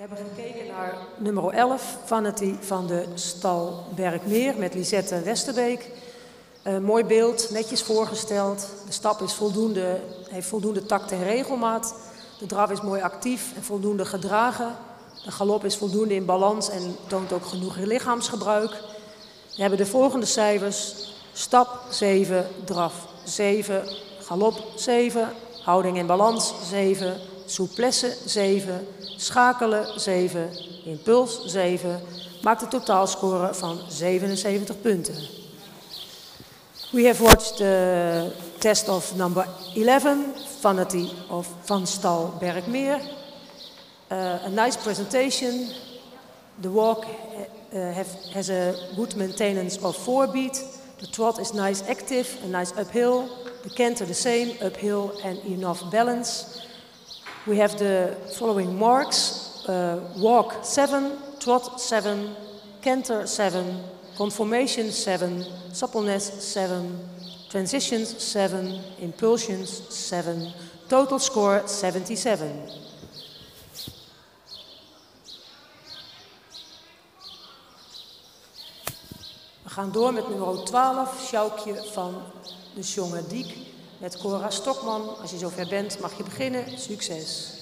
We hebben gekeken naar nummer 11, Vanity van de stal met Lisette Westerbeek. Uh, mooi beeld, netjes voorgesteld. De stap is voldoende, heeft voldoende tact en regelmaat. De draf is mooi actief en voldoende gedragen. De galop is voldoende in balans en toont ook genoeg lichaamsgebruik. We hebben de volgende cijfers. Stap 7, draf 7, galop 7, houding en balans 7, souplesse 7, schakelen 7, impuls 7, maakt een totaalscore van 77 punten. We have watched the test of number 11, Vanity of Van Stal Bergmeer. Uh, a nice presentation. The walk uh, have, has a good maintenance of four beat. The trot is nice active, a nice uphill. The canter the same, uphill and enough balance. We have the following marks. Uh, walk 7, trot 7, canter 7, conformation 7, suppleness 7, transitions 7, impulsions 7, total score 77. We gaan door met nummer 12, Sjoukje van de Jonge Diek. Met Cora Stokman. Als je zover bent, mag je beginnen. Succes!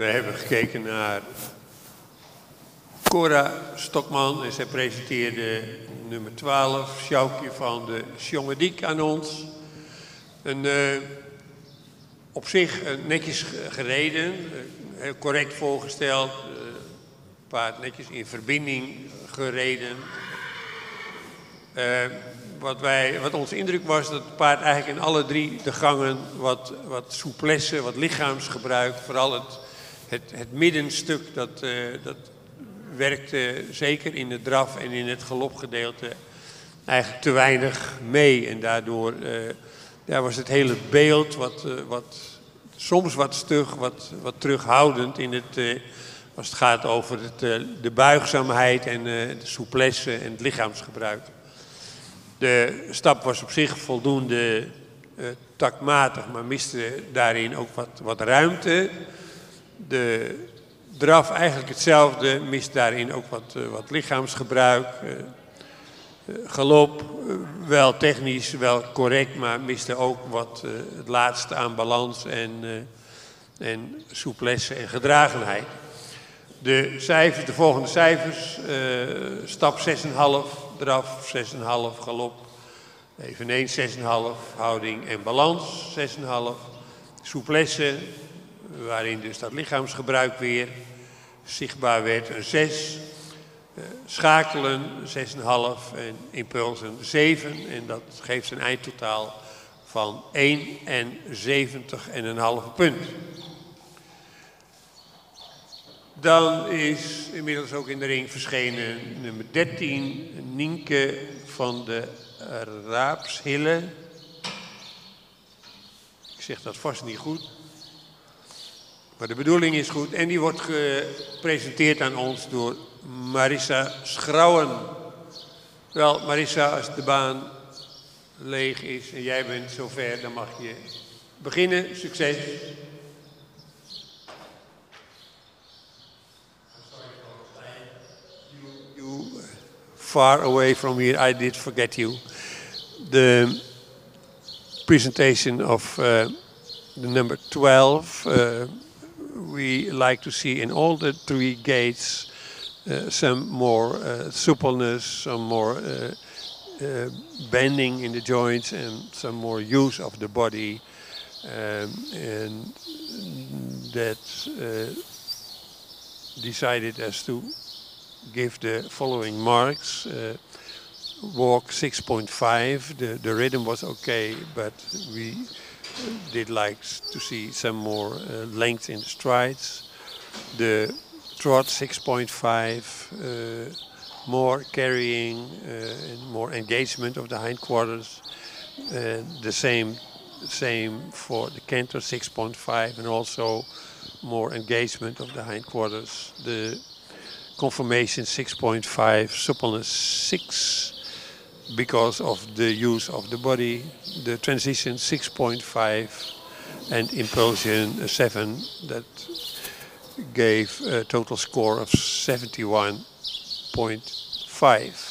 We hebben gekeken naar Cora Stokman en zij presenteerde nummer 12, Sjoukje van de Sjongediek aan ons. Een, uh, op zich uh, netjes gereden, uh, heel correct voorgesteld, paard netjes in verbinding gereden. wat, wij, wat onze indruk was, dat het paard eigenlijk in alle drie de gangen wat, wat souplesse, wat lichaamsgebruik, vooral het, het, het middenstuk, dat, dat werkte zeker in de draf en in het galopgedeelte eigenlijk te weinig mee. En daardoor ja, was het hele beeld wat, wat soms wat stug, wat, wat terughoudend in het, als het gaat over het, de buigzaamheid en de souplesse en het lichaamsgebruik. De stap was op zich voldoende uh, takmatig, maar miste daarin ook wat, wat ruimte. De draf eigenlijk hetzelfde, mist daarin ook wat, uh, wat lichaamsgebruik. Uh, galop, wel technisch, wel correct, maar miste ook wat het laatste aan balans en, en souplesse en gedragenheid. De cijfers, de volgende cijfers, stap 6,5, draf 6,5, galop eveneens 6,5, houding en balans 6,5, souplesse, waarin dus dat lichaamsgebruik weer zichtbaar werd, een 6. Uh, schakelen 6,5 en impulsen 7. En dat geeft een eindtotaal van 71,5 punt. Dan is inmiddels ook in de ring verschenen nummer 13, Nienke van de Raapshille. Ik zeg dat vast niet goed. Maar de bedoeling is goed. En die wordt gepresenteerd aan ons door Marissa Schrouwen. Wel, Marissa, als de baan leeg is en jij bent zover, dan mag je beginnen. Succes. far away from here, I did forget you. The presentation of uh, the number 12, uh, we like to see in all the three gates uh, some more uh, suppleness, some more uh, uh, bending in the joints, and some more use of the body. Um, and that decided as to give the following marks. Uh, walk 6.5, the, the rhythm was okay, but we did like to see some more uh, length in the strides. The trot 6.5, uh, more carrying uh, and more engagement of the hindquarters. Uh, the same same for the canter 6.5 and also more engagement of the hindquarters. The conformation 6.5, suppleness 6 because of the use of the body, the transition 6.5 and impulsion 7 that gave a total score of 71.5.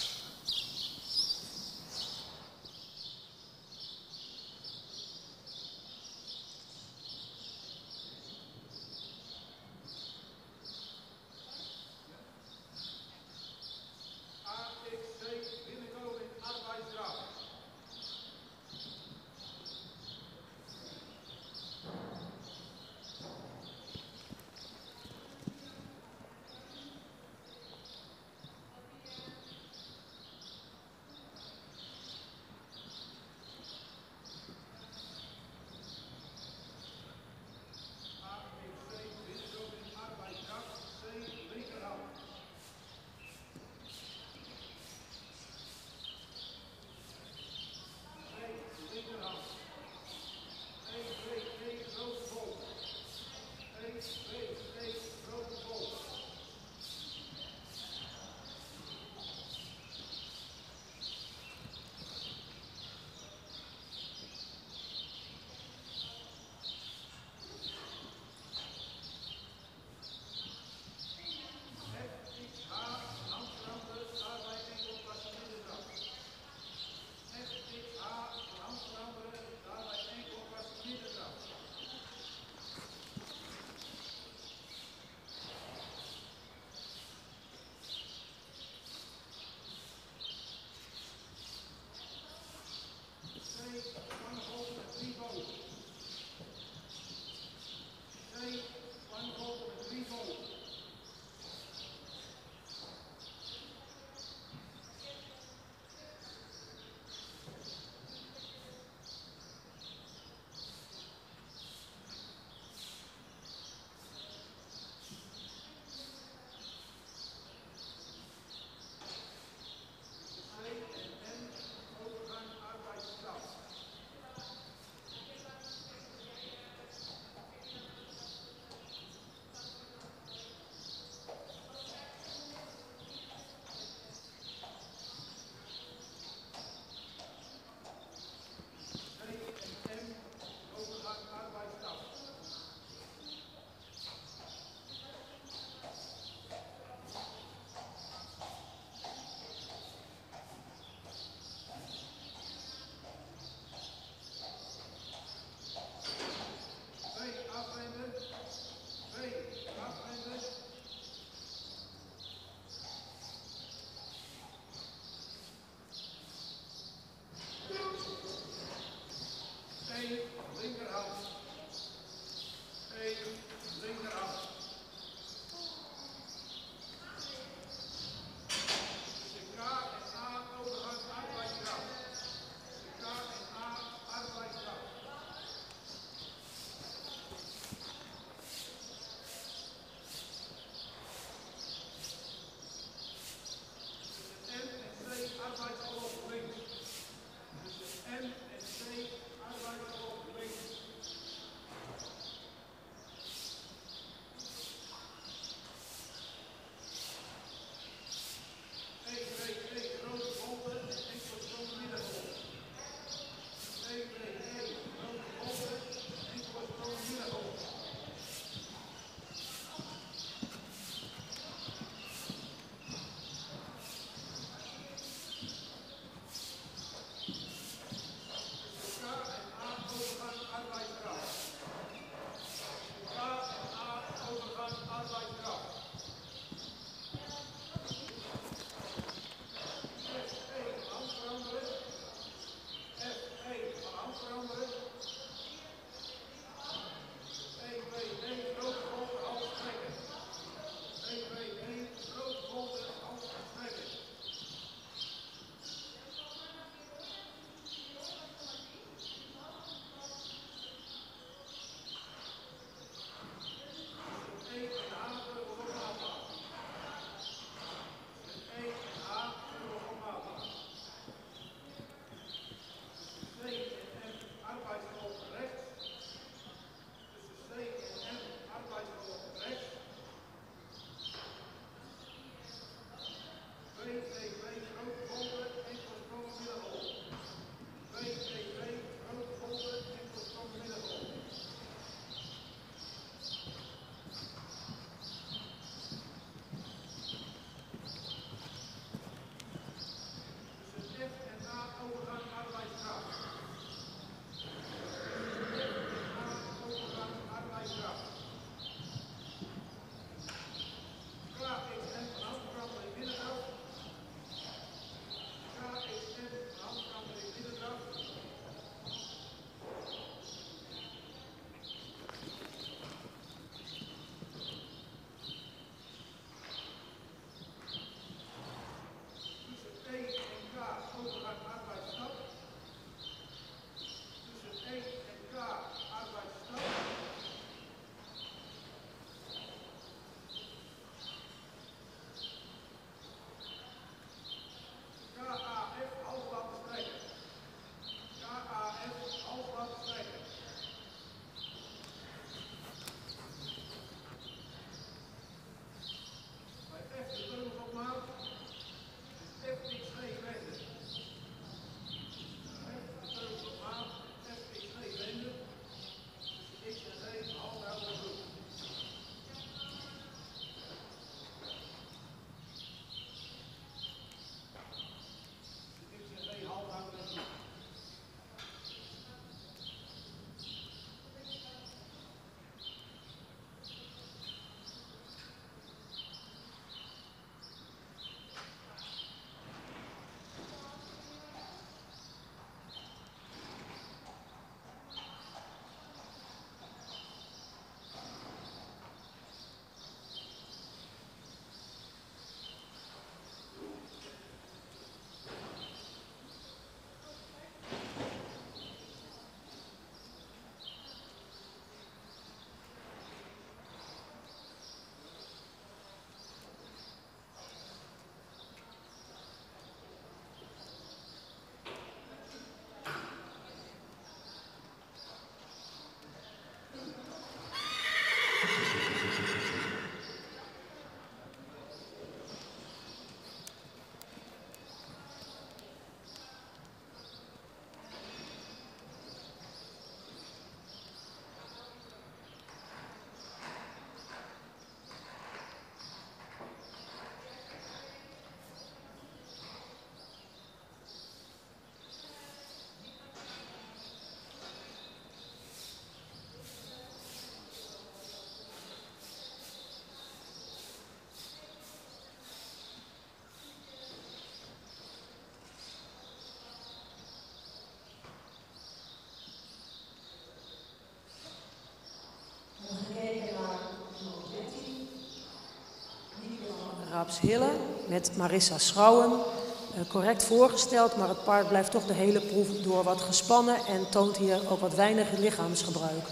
Raapshille met Marissa Schrouwen. Uh, correct voorgesteld, maar het paard blijft toch de hele proef door wat gespannen en toont hier ook wat weinig lichaamsgebruik.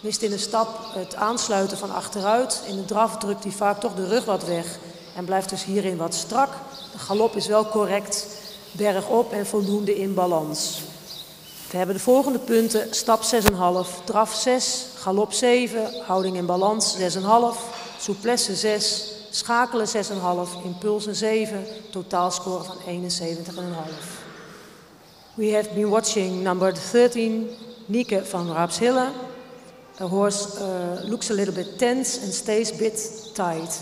Mist in de stap het aansluiten van achteruit. In de draf drukt hij vaak toch de rug wat weg en blijft dus hierin wat strak. De galop is wel correct, bergop en voldoende in balans. We hebben de volgende punten. Stap 6,5, draf 6, galop 7, houding in balans 6,5, souplesse 6, schakelen 6,5, impulsen 7, totaalscore van 71,5. We have been watching number 13, Nieke van Raapshille. The horse uh, looks a little bit tense and stays a bit tight.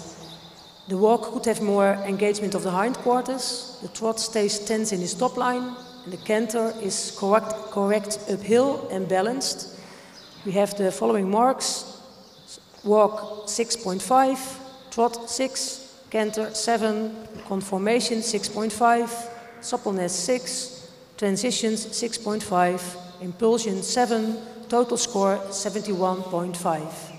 The walk could have more engagement of the hindquarters. The trot stays tense in his top line. And the canter is correct, correct uphill and balanced. We have the following marks. Walk 6.5, trot 6, canter 7, conformation 6.5, suppleness 6, transitions 6.5, impulsion 7, total score 71.5.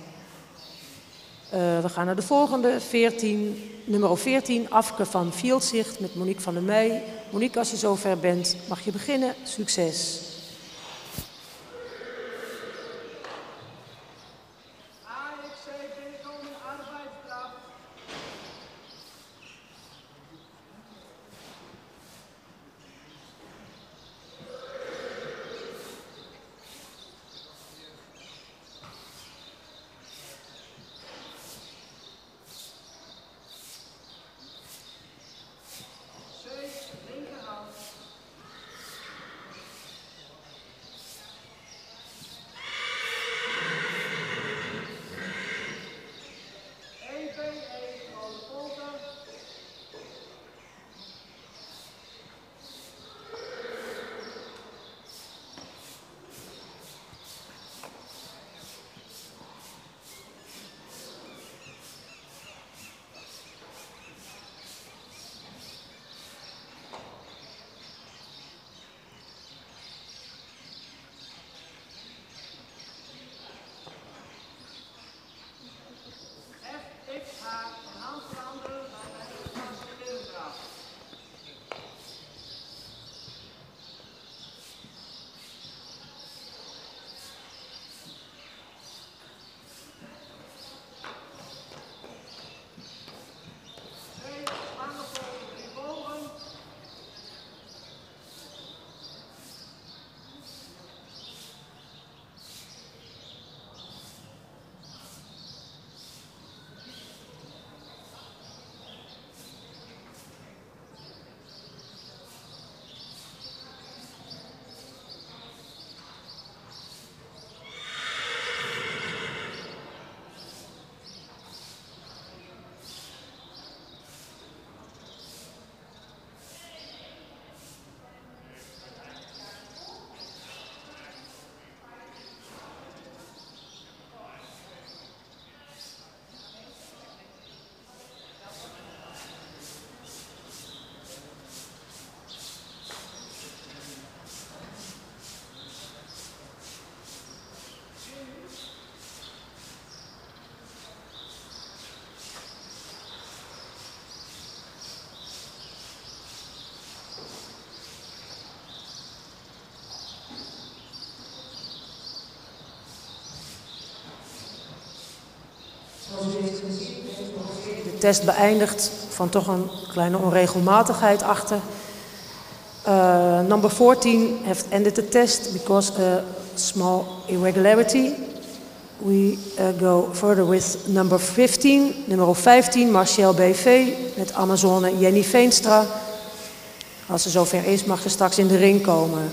Uh, we gaan naar de volgende, 14, nummer 14, Afke van Fieldzicht met Monique van der Meij. Monique, als je zover bent, mag je beginnen. Succes. Test beëindigd van toch een kleine onregelmatigheid achter. Uh, number 14 have ended the test because a small irregularity. We uh, go further with number 15, nummer 15, Marcel BV met Amazone Jenny Veenstra. Als ze zover is, mag ze straks in de ring komen.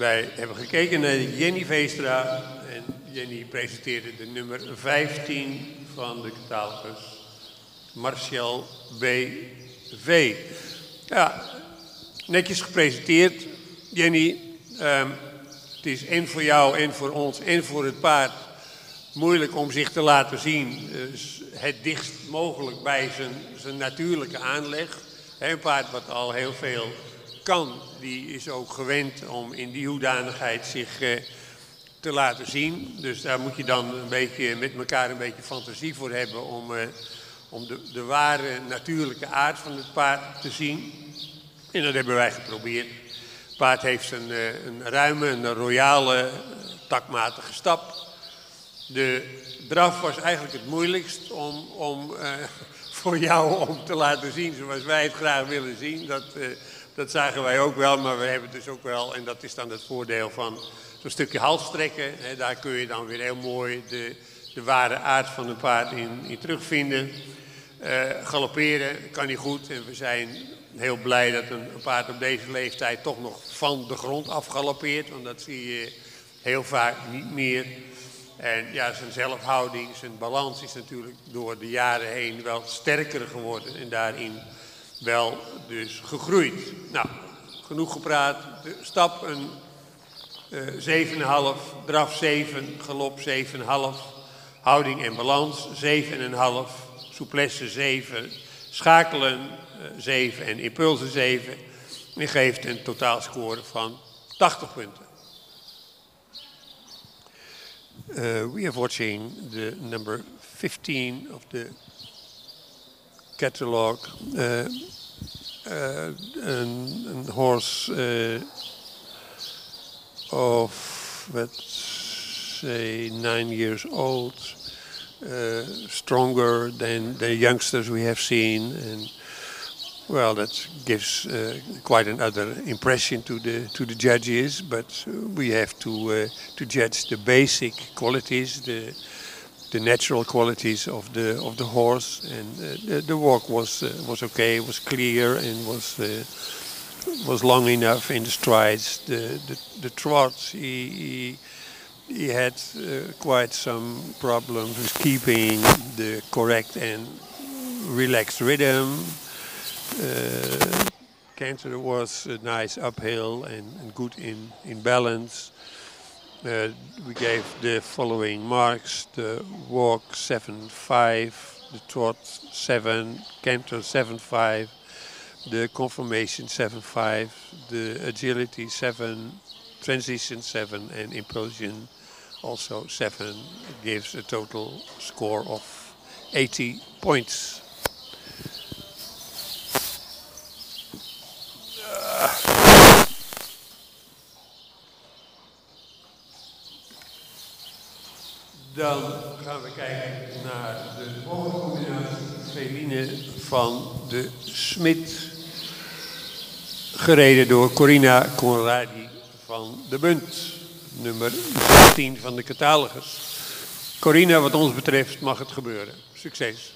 Wij hebben gekeken naar Jenny Veestra en Jenny presenteerde de nummer 15 van de catalogus, Martial B.V. Ja, netjes gepresenteerd. Jenny, ehm, het is en voor jou en voor ons en voor het paard moeilijk om zich te laten zien. Dus het dichtst mogelijk bij zijn, zijn natuurlijke aanleg. Een paard wat al heel veel die is ook gewend om in die hoedanigheid zich eh, te laten zien. Dus daar moet je dan een beetje met elkaar een beetje fantasie voor hebben om, eh, om de, de ware natuurlijke aard van het paard te zien. En dat hebben wij geprobeerd. Het paard heeft een, eh, een ruime, een royale, takmatige stap. De draf was eigenlijk het moeilijkst om, om voor jou om te laten zien zoals wij het graag willen zien. Dat, dat zagen wij ook wel, maar we hebben dus ook wel, en dat is dan het voordeel van zo'n stukje halstrekken. Hè, daar kun je dan weer heel mooi de, de ware aard van een paard in, in terugvinden. Uh, galopperen kan niet goed en we zijn heel blij dat een, paard op deze leeftijd toch nog van de grond afgaloppeert. Want dat zie je heel vaak niet meer. En ja, zijn zelfhouding, zijn balans is natuurlijk door de jaren heen wel sterker geworden. En daarin wel dus gegroeid. Nou, genoeg gepraat. De stap een uh, 7,5, draf 7, galop 7,5, houding en balans 7,5, souplesse 7, schakelen uh, 7 en impulsen 7. En geeft een totaalscore van 80 punten. Uh, we are watching the number 15 of the catalog. Uh, uh, an, a horse uh, of, let's say, nine years old, uh, stronger than the youngsters we have seen, and well, that gives uh, quite another impression to the to the judges. But we have to uh, to judge the basic qualities, the the natural qualities of the of the horse, and uh, the, the walk was uh, was okay, was clear, and was uh, was long enough in the strides. The the, the trots he. he he had uh, quite some problems with keeping the correct and relaxed rhythm uh, Cancer was a nice uphill and, and good in, in balance. Uh, we gave the following marks the walk 7 5, the trot 7, canter 7 5, the conformation 7 5, the agility 7, transition 7, and impulsion also 7 gives a total score of 80 points. Dan gaan we kijken naar de volgende combinatie. Feline van de Smit. Gereden door Corina Conradi van de Bunt. Nummer 15 van de catalogus. Corina, wat ons betreft mag het gebeuren. Succes.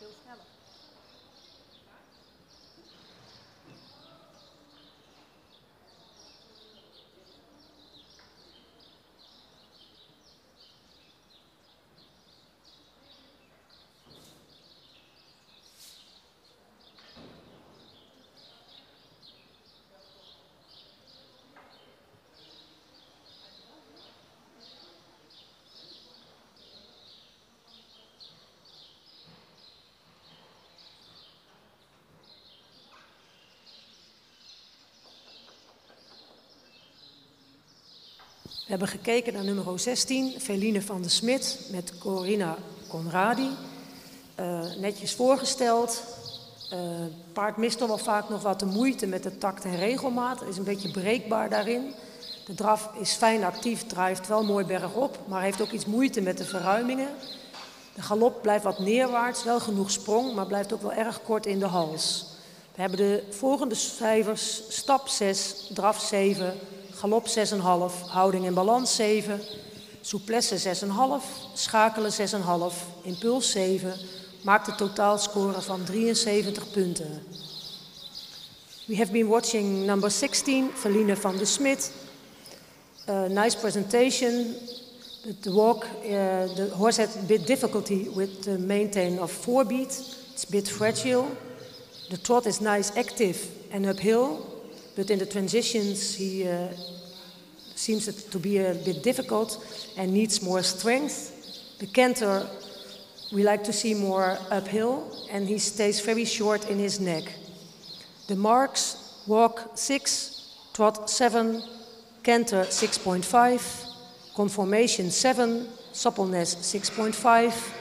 Rijden. Het We hebben gekeken naar nummer 16, Feline van de Smit met Corina Conradi. Uh, netjes voorgesteld. Uh, paard mist toch wel vaak nog wat de moeite met de tact en regelmaat. Is een beetje breekbaar daarin. De draf is fijn actief, drijft wel mooi bergop, maar heeft ook iets moeite met de verruimingen. De galop blijft wat neerwaarts, wel genoeg sprong, maar blijft ook wel erg kort in de hals. We hebben de volgende cijfers: stap 6, draf 7, galop 6,5, houding en balans 7, souplesse 6,5, schakelen 6,5, impuls 7, maakt een totaalscore van 73 punten. We have been watching number 16, Feline van de Smit. Uh, nice presentation. The walk, uh, the horse had a bit difficulty with the maintain of four beat. It's a bit fragile. The trot is nice, active and uphill. But in the transitions he uh, seems to be a bit difficult and needs more strength. The canter we like to see more uphill and he stays very short in his neck. The marks walk 6, trot 7, canter 6.5, conformation 7, suppleness 6.5,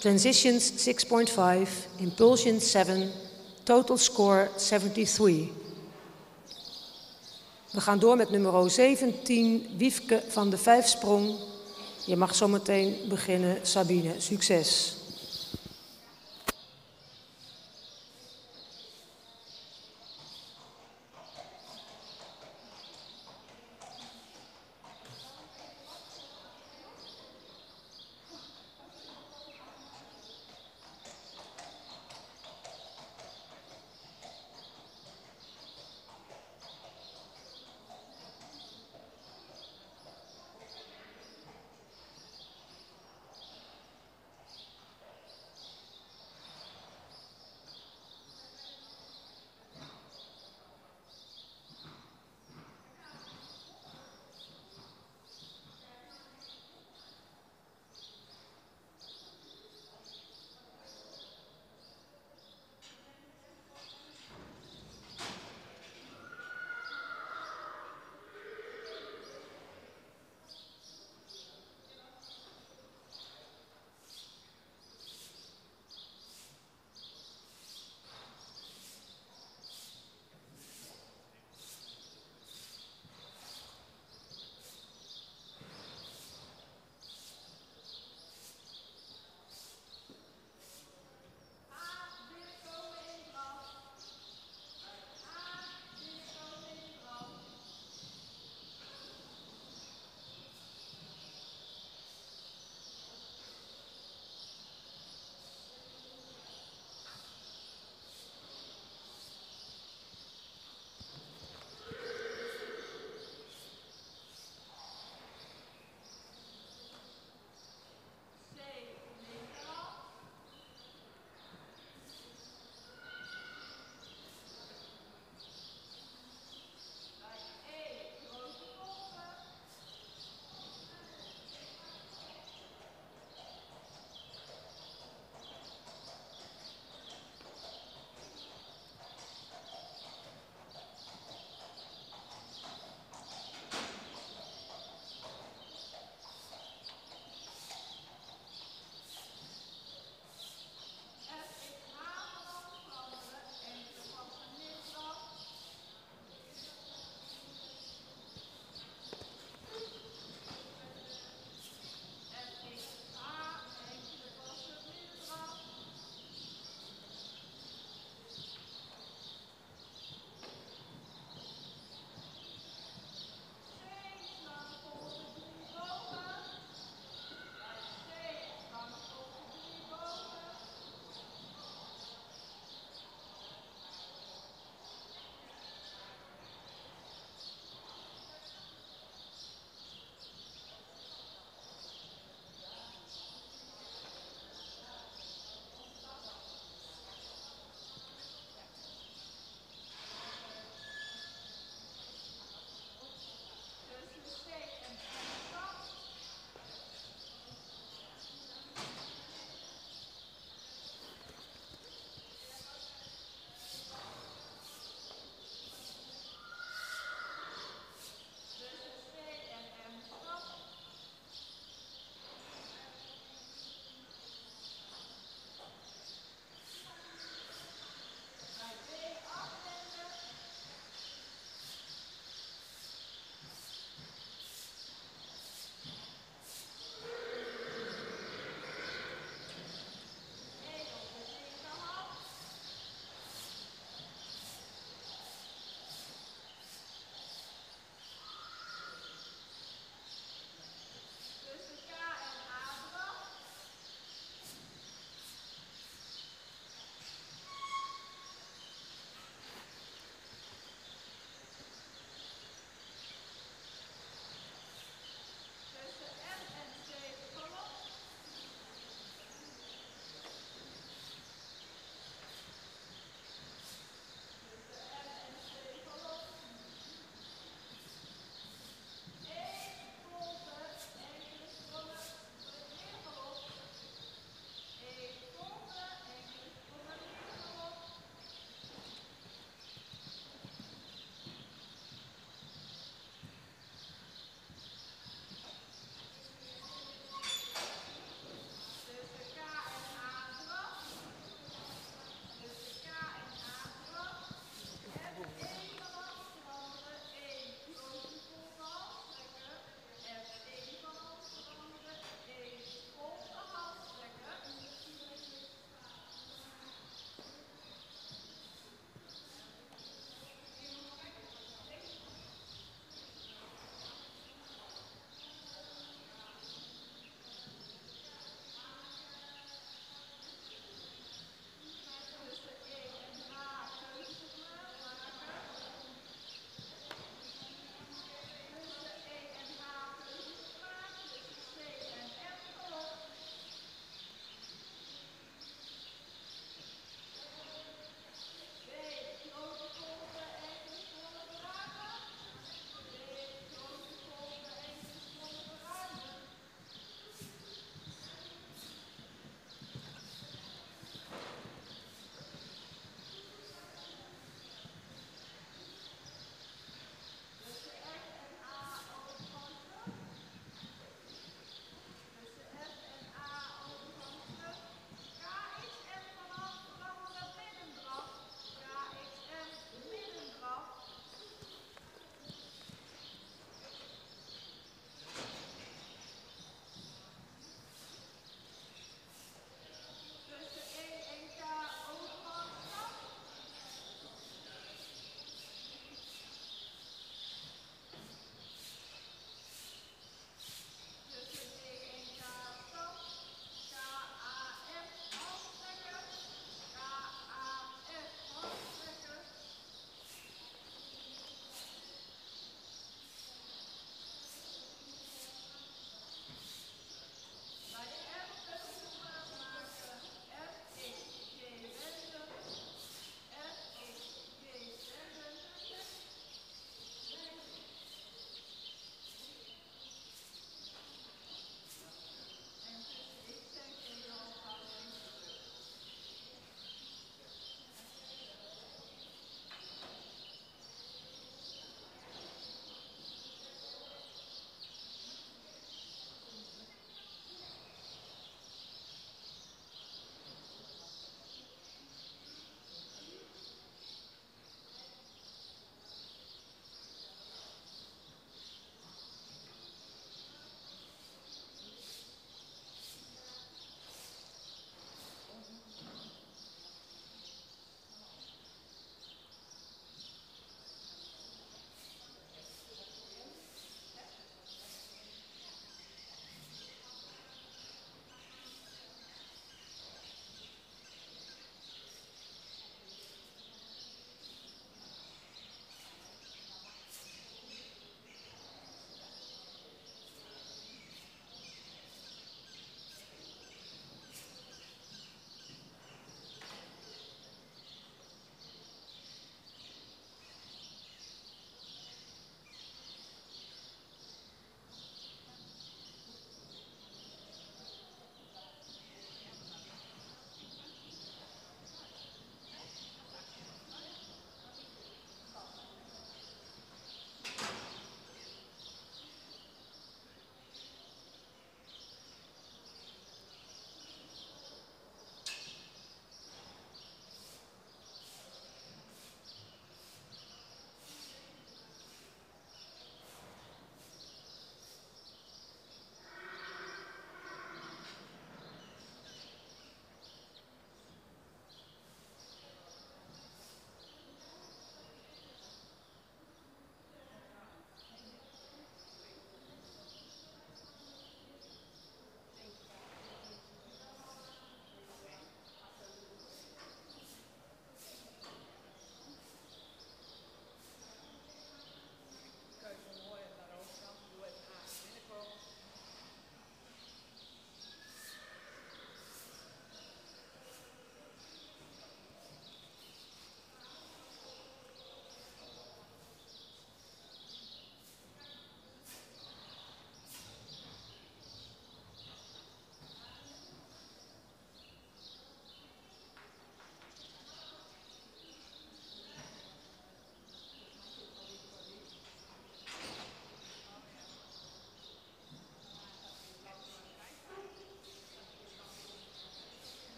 transitions 6.5, impulsion 7, total score 73. We gaan door met nummer 17, Wiefke van de Vijfsprong. Je mag zometeen beginnen, Sabine. Succes.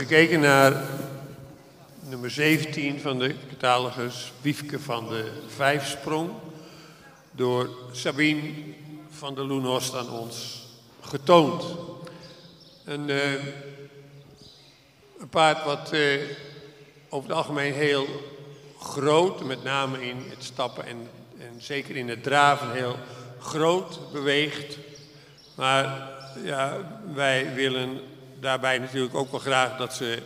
Gekeken naar nummer 17 van de catalogus, Wiefke van de Vijfsprong, door Sabine van der Loenhorst aan ons getoond. Een, eh, paard wat eh, over het algemeen heel groot, met name in het stappen en, en zeker in het draven, heel groot beweegt. Maar ja, wij willen daarbij natuurlijk ook wel graag dat ze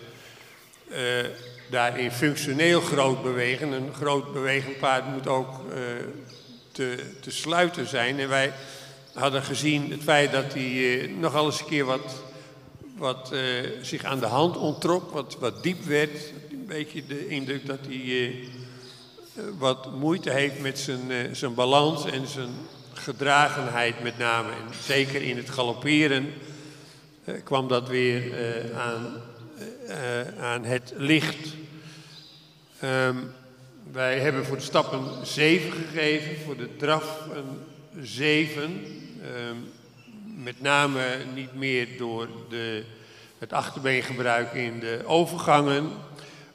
eh, daarin functioneel groot bewegen. Een groot bewegend paard moet ook eh, te, te sluiten zijn. En wij hadden gezien het feit dat hij eh, nogal eens een keer wat, wat zich aan de hand onttrok, wat, wat diep werd. Een beetje de indruk dat hij wat moeite heeft met zijn, zijn balans en zijn gedragenheid met name. En zeker in het galopperen kwam dat weer eh, aan, eh, eh, aan het licht. Ehm, wij hebben voor de stap een 7 gegeven, voor de draf een 7. Ehm, met name niet meer door de, het achterbeengebruik in de overgangen.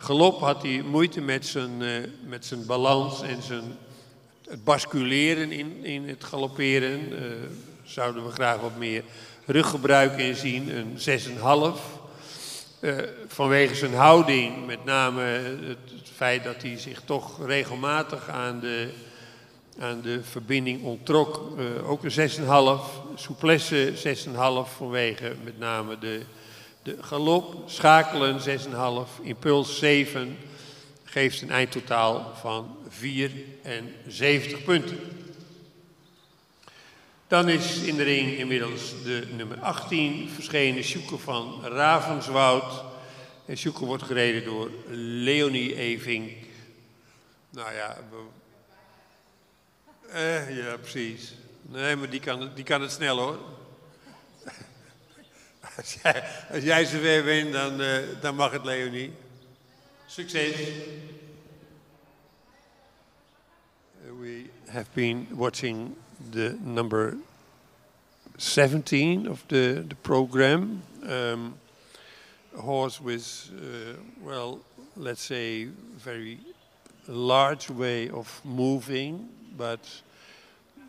Galop had hij moeite met zijn, eh, met zijn balans en zijn, het basculeren in, in het galopperen. Eh, zouden we graag wat meer ruggebruik in zien, een 6,5. Eh, vanwege zijn houding, met name het, feit dat hij zich toch regelmatig aan de, aan de verbinding onttrok, eh, ook een 6,5. Souplesse 6,5 vanwege met name de, de galop. Schakelen 6,5, impuls 7 geeft een eindtotaal van 74 punten. Dan is in de ring inmiddels de nummer 18 verschenen, Sjoeke van Ravenswoud. En Sjoeke wordt gereden door Leonie Evink. Nou ja, eh, ja precies. Nee, maar die kan, die kan het snel hoor. Als jij, als jij ze weer wint, dan, eh, dan mag het Leonie. Succes. We have been watching the number 17 of the, the program. Um, a horse with, uh, well, let's say, very large way of moving, but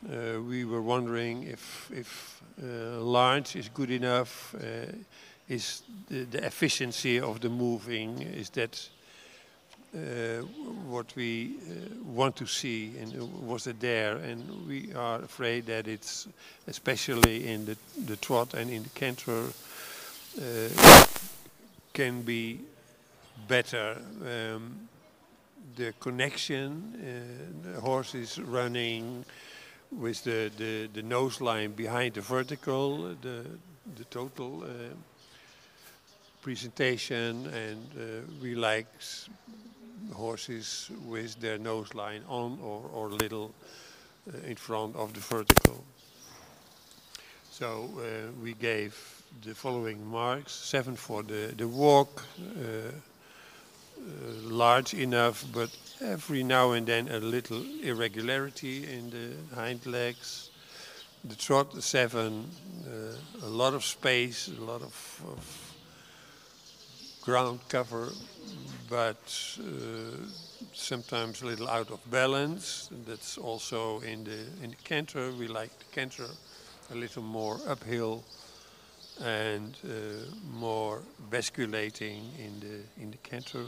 uh, we were wondering if, if uh, large is good enough. Uh, is the, the efficiency of the moving, is that what we uh, want to see and was it there. And we are afraid that it's especially in the, the trot and in the canter uh, can be better. Um, the connection uh, the horse is running with the, the, the nose line behind the vertical the, the total uh, presentation. And uh, we like horses with their nose line on or, or little uh, in front of the vertical. So uh, we gave the following marks, seven for the, the walk, uh, uh, large enough, but every now and then a little irregularity in the hind legs. The trot, seven, uh, a lot of space, a lot of, of ground cover, but uh, sometimes a little out of balance. That's also in the in the canter. We like the canter a little more uphill and uh, more basculating in the in the canter.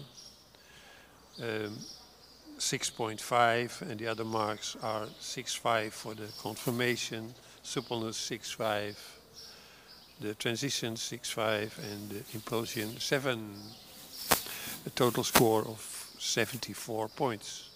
Um, 6.5 and the other marks are 6.5 for the confirmation, suppleness 6.5 the transition 6.5 and the impulsion 7. A total score of 74 points.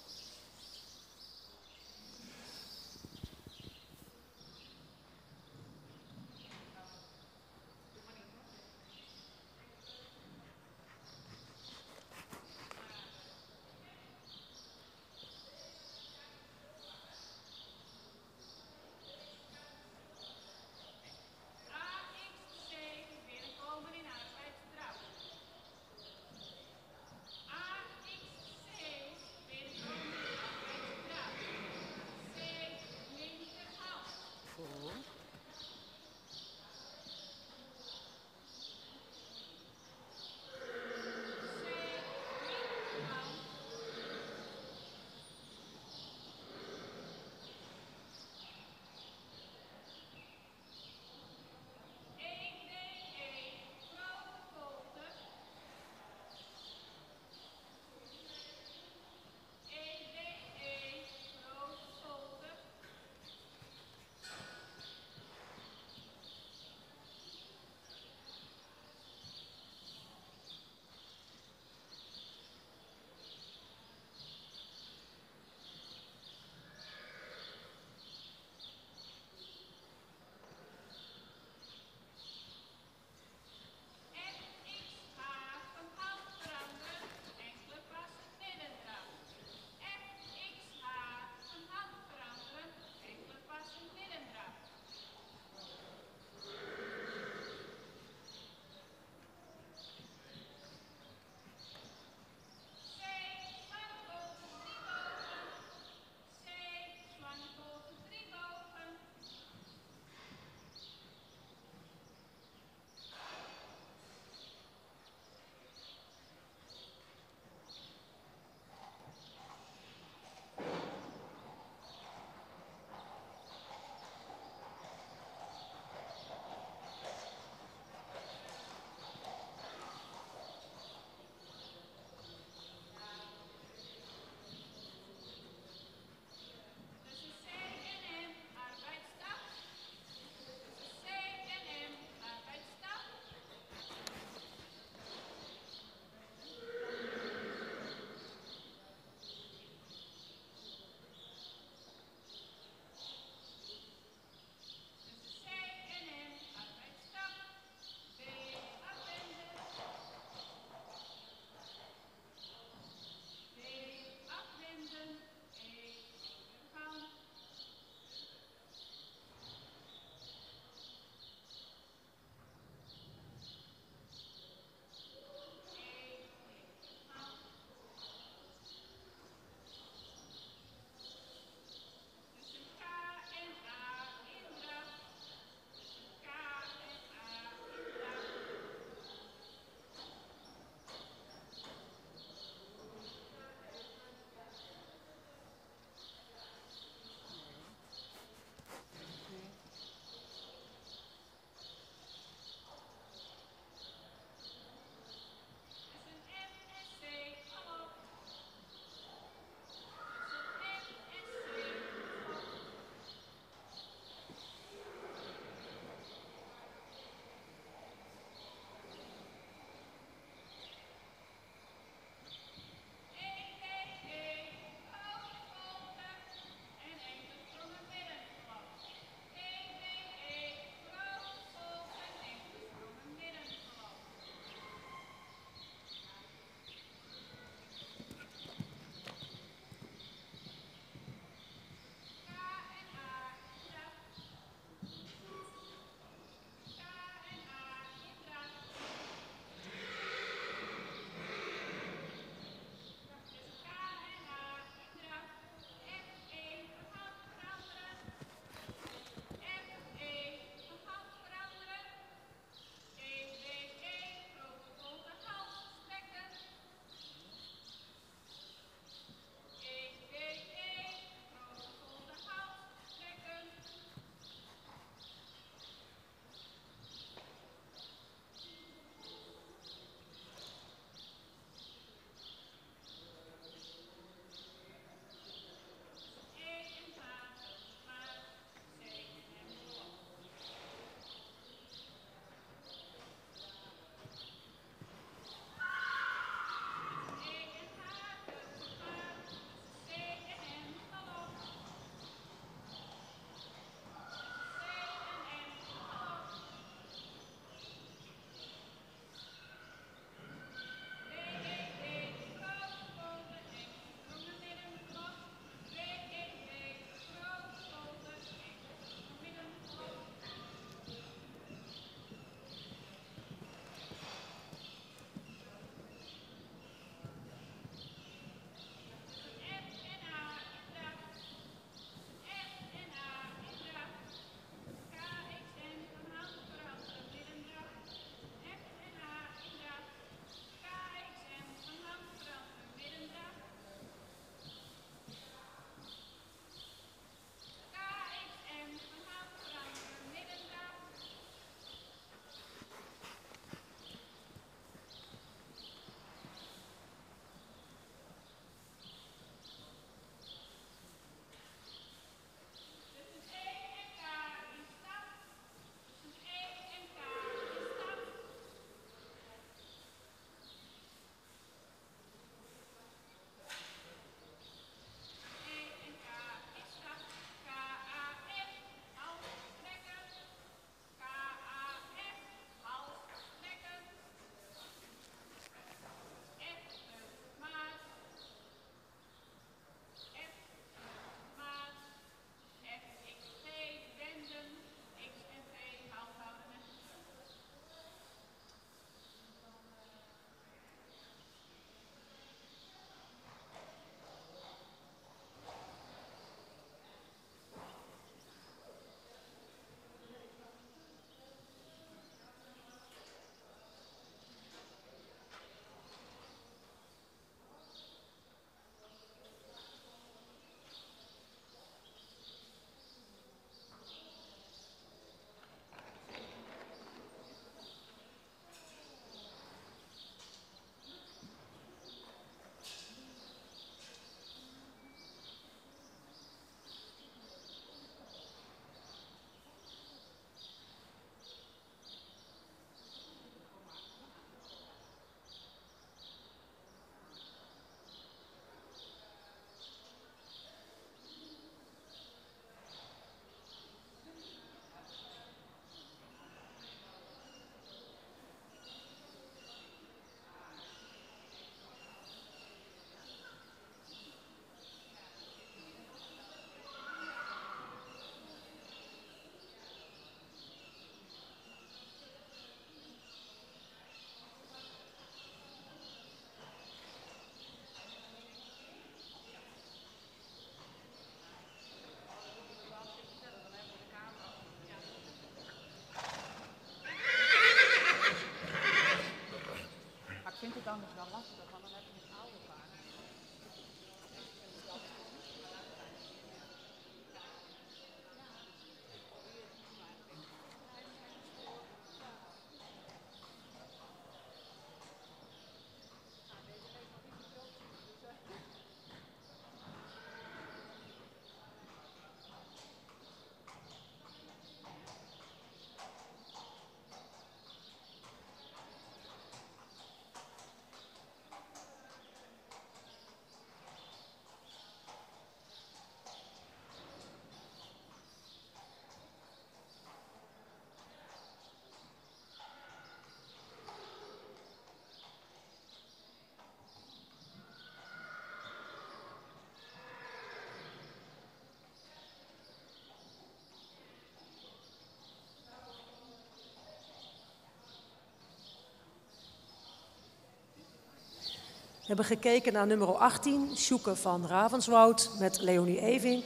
We hebben gekeken naar nummer 18, Sjoeke van Ravenswoud met Leonie Evink.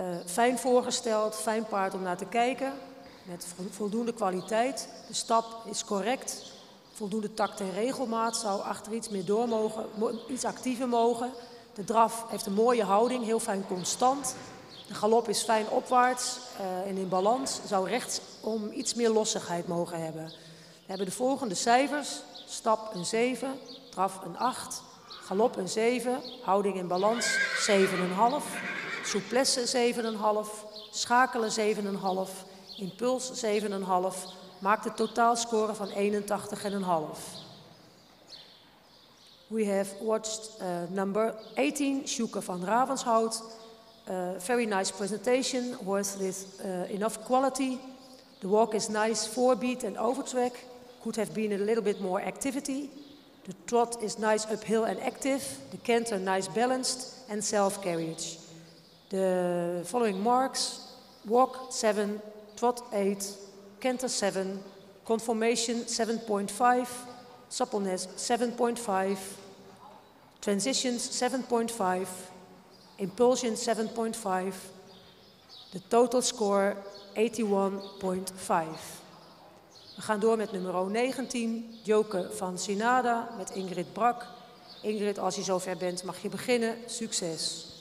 Uh, fijn voorgesteld, fijn paard om naar te kijken, met voldoende kwaliteit. De stap is correct, voldoende tact en regelmaat, zou achter iets meer door mogen, iets actiever mogen. De draf heeft een mooie houding, heel fijn constant. De galop is fijn opwaarts uh, en in balans, zou rechts om iets meer lossigheid mogen hebben. We hebben de volgende cijfers, stap een 7, draf een 8, galop een 7, houding in balans 7,5, souplesse 7,5, schakelen 7,5, impuls 7,5, maakt de totaalscore van 81,5. We have watched uh, number 18, Sjoeke van Ravenshout. Uh, very nice presentation, worth with uh, enough quality. The walk is nice, four beat and overtrack. Could have been a little bit more activity. The trot is nice uphill and active. The canter nice balanced and self-carriage. The following marks, walk 7, trot 8, canter 7, conformation 7.5, suppleness 7.5, transitions 7.5, impulsion 7.5, the total score 81.5. We gaan door met nummer 19, Joke van Sinada met Ingrid Brak. Ingrid, als je zover bent, mag je beginnen. Succes.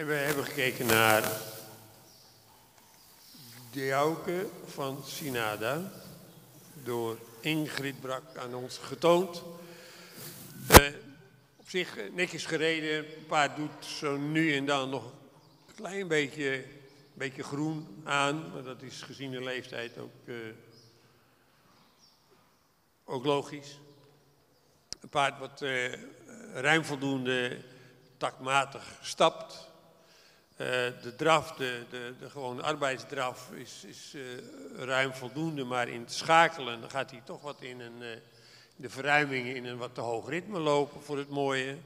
En we hebben gekeken naar Diauke van Sinada. Door Ingrid Brak aan ons getoond. Eh, op zich eh, netjes gereden. Een paard doet zo nu en dan nog een klein beetje, beetje groen aan. Maar dat is gezien de leeftijd ook, eh, ook logisch. Een paard wat ruim voldoende takmatig stapt. Eh, de draf, de, de, de gewone arbeidsdraf, is, is eh, ruim voldoende. Maar in het schakelen dan gaat hij toch wat in een, eh, de verruiming in een wat te hoog ritme lopen voor het mooie.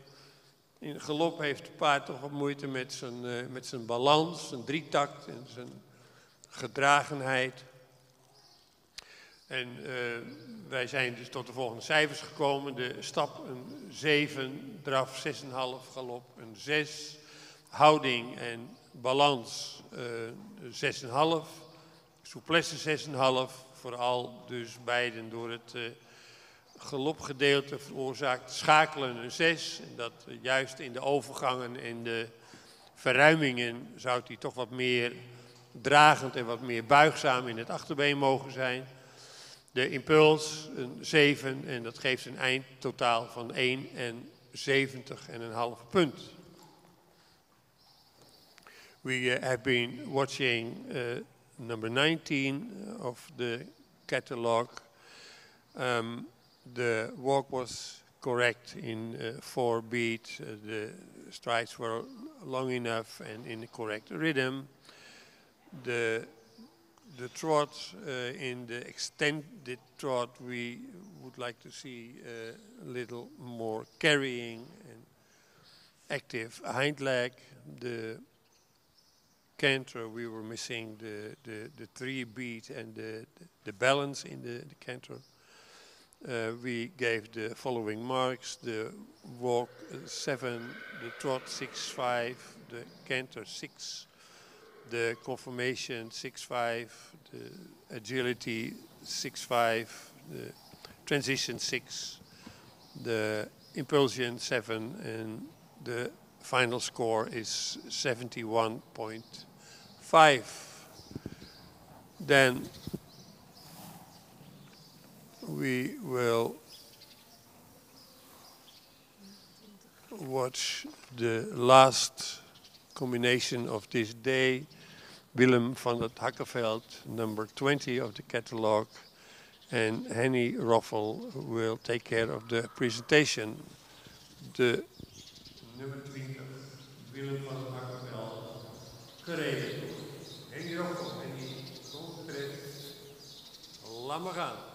In galop heeft het paard toch wat moeite met zijn, met zijn balans, zijn drietakt en zijn gedragenheid. En wij zijn dus tot de volgende cijfers gekomen. De stap een 7, draf 6,5, galop een 6, houding en balans eh 6,5, souplesse 6,5. Vooral dus beiden door het eh, galopgedeelte veroorzaakt schakelen een 6. En dat eh, juist in de overgangen en de verruimingen zou hij toch wat meer dragend en wat meer buigzaam in het achterbeen mogen zijn. De impuls een 7 en dat geeft een eindtotaal van 1 en 70 en een half punt. We uh, have been watching uh, number 19 of the catalog. Um, the walk was correct in uh, four beats. The strides were long enough and in the correct rhythm. The the trot uh, in the extended trot we would like to see a little more carrying and active hind leg. The canter we were missing the, the, the three beat and the, the balance in the, the canter. Uh, we gave the following marks, the walk uh, 7, the trot 6, 5, the canter 6, the conformation 6-5, the agility 6-5, the transition 6, the impulsion 7, and the final score is 71.5. Then we will watch the last combination of this day, Willem van het Hakkeveld, number 20 of the catalog, and Henny Roffel will take care of the presentation. De nummer 20, Willem van het Hakkeveld, gereden. Henny Roffel, Henny, kom gereden. Laat maar gaan.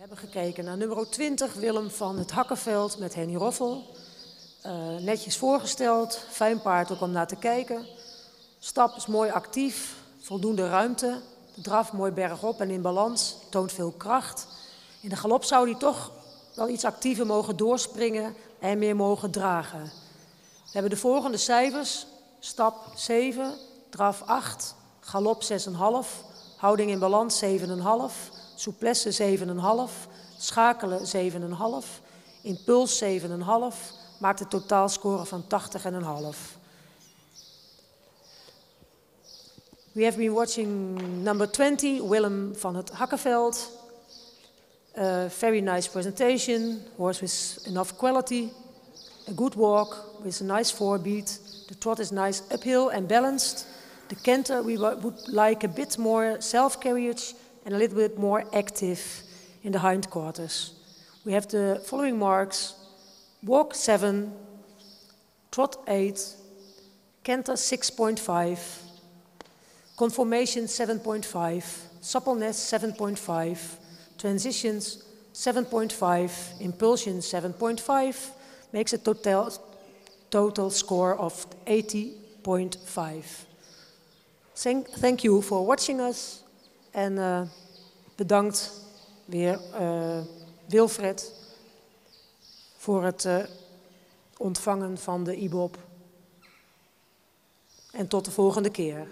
We hebben gekeken naar nummer 20, Willem van het Hakkenveld met Henny Roffel. Uh, netjes voorgesteld, fijn paard ook om naar te kijken. Stap is mooi actief, voldoende ruimte. De draf mooi bergop en in balans, toont veel kracht. In de galop zou hij toch wel iets actiever mogen doorspringen en meer mogen dragen. We hebben de volgende cijfers. Stap 7, draf 8, galop 6,5, houding in balans 7,5, souplesse 7,5, schakelen 7,5, impuls 7,5, maakt een totaalscore van 80,5. We have been watching number 20, Willem van het Hakkerveld. A very nice presentation, horse with enough quality, a good walk with a nice forebeat. The trot is nice uphill and balanced. The canter, we would like a bit more self-carriage and a little bit more active in the hindquarters. We have the following marks. Walk 7, trot 8, canter 6.5, conformation 7.5, suppleness 7.5, transitions 7.5, impulsion 7.5, makes a total, total score of 80.5. Thank, thank you for watching us en uh, bedankt weer uh, Wilfred voor het uh, ontvangen van de IBOP. En tot de volgende keer.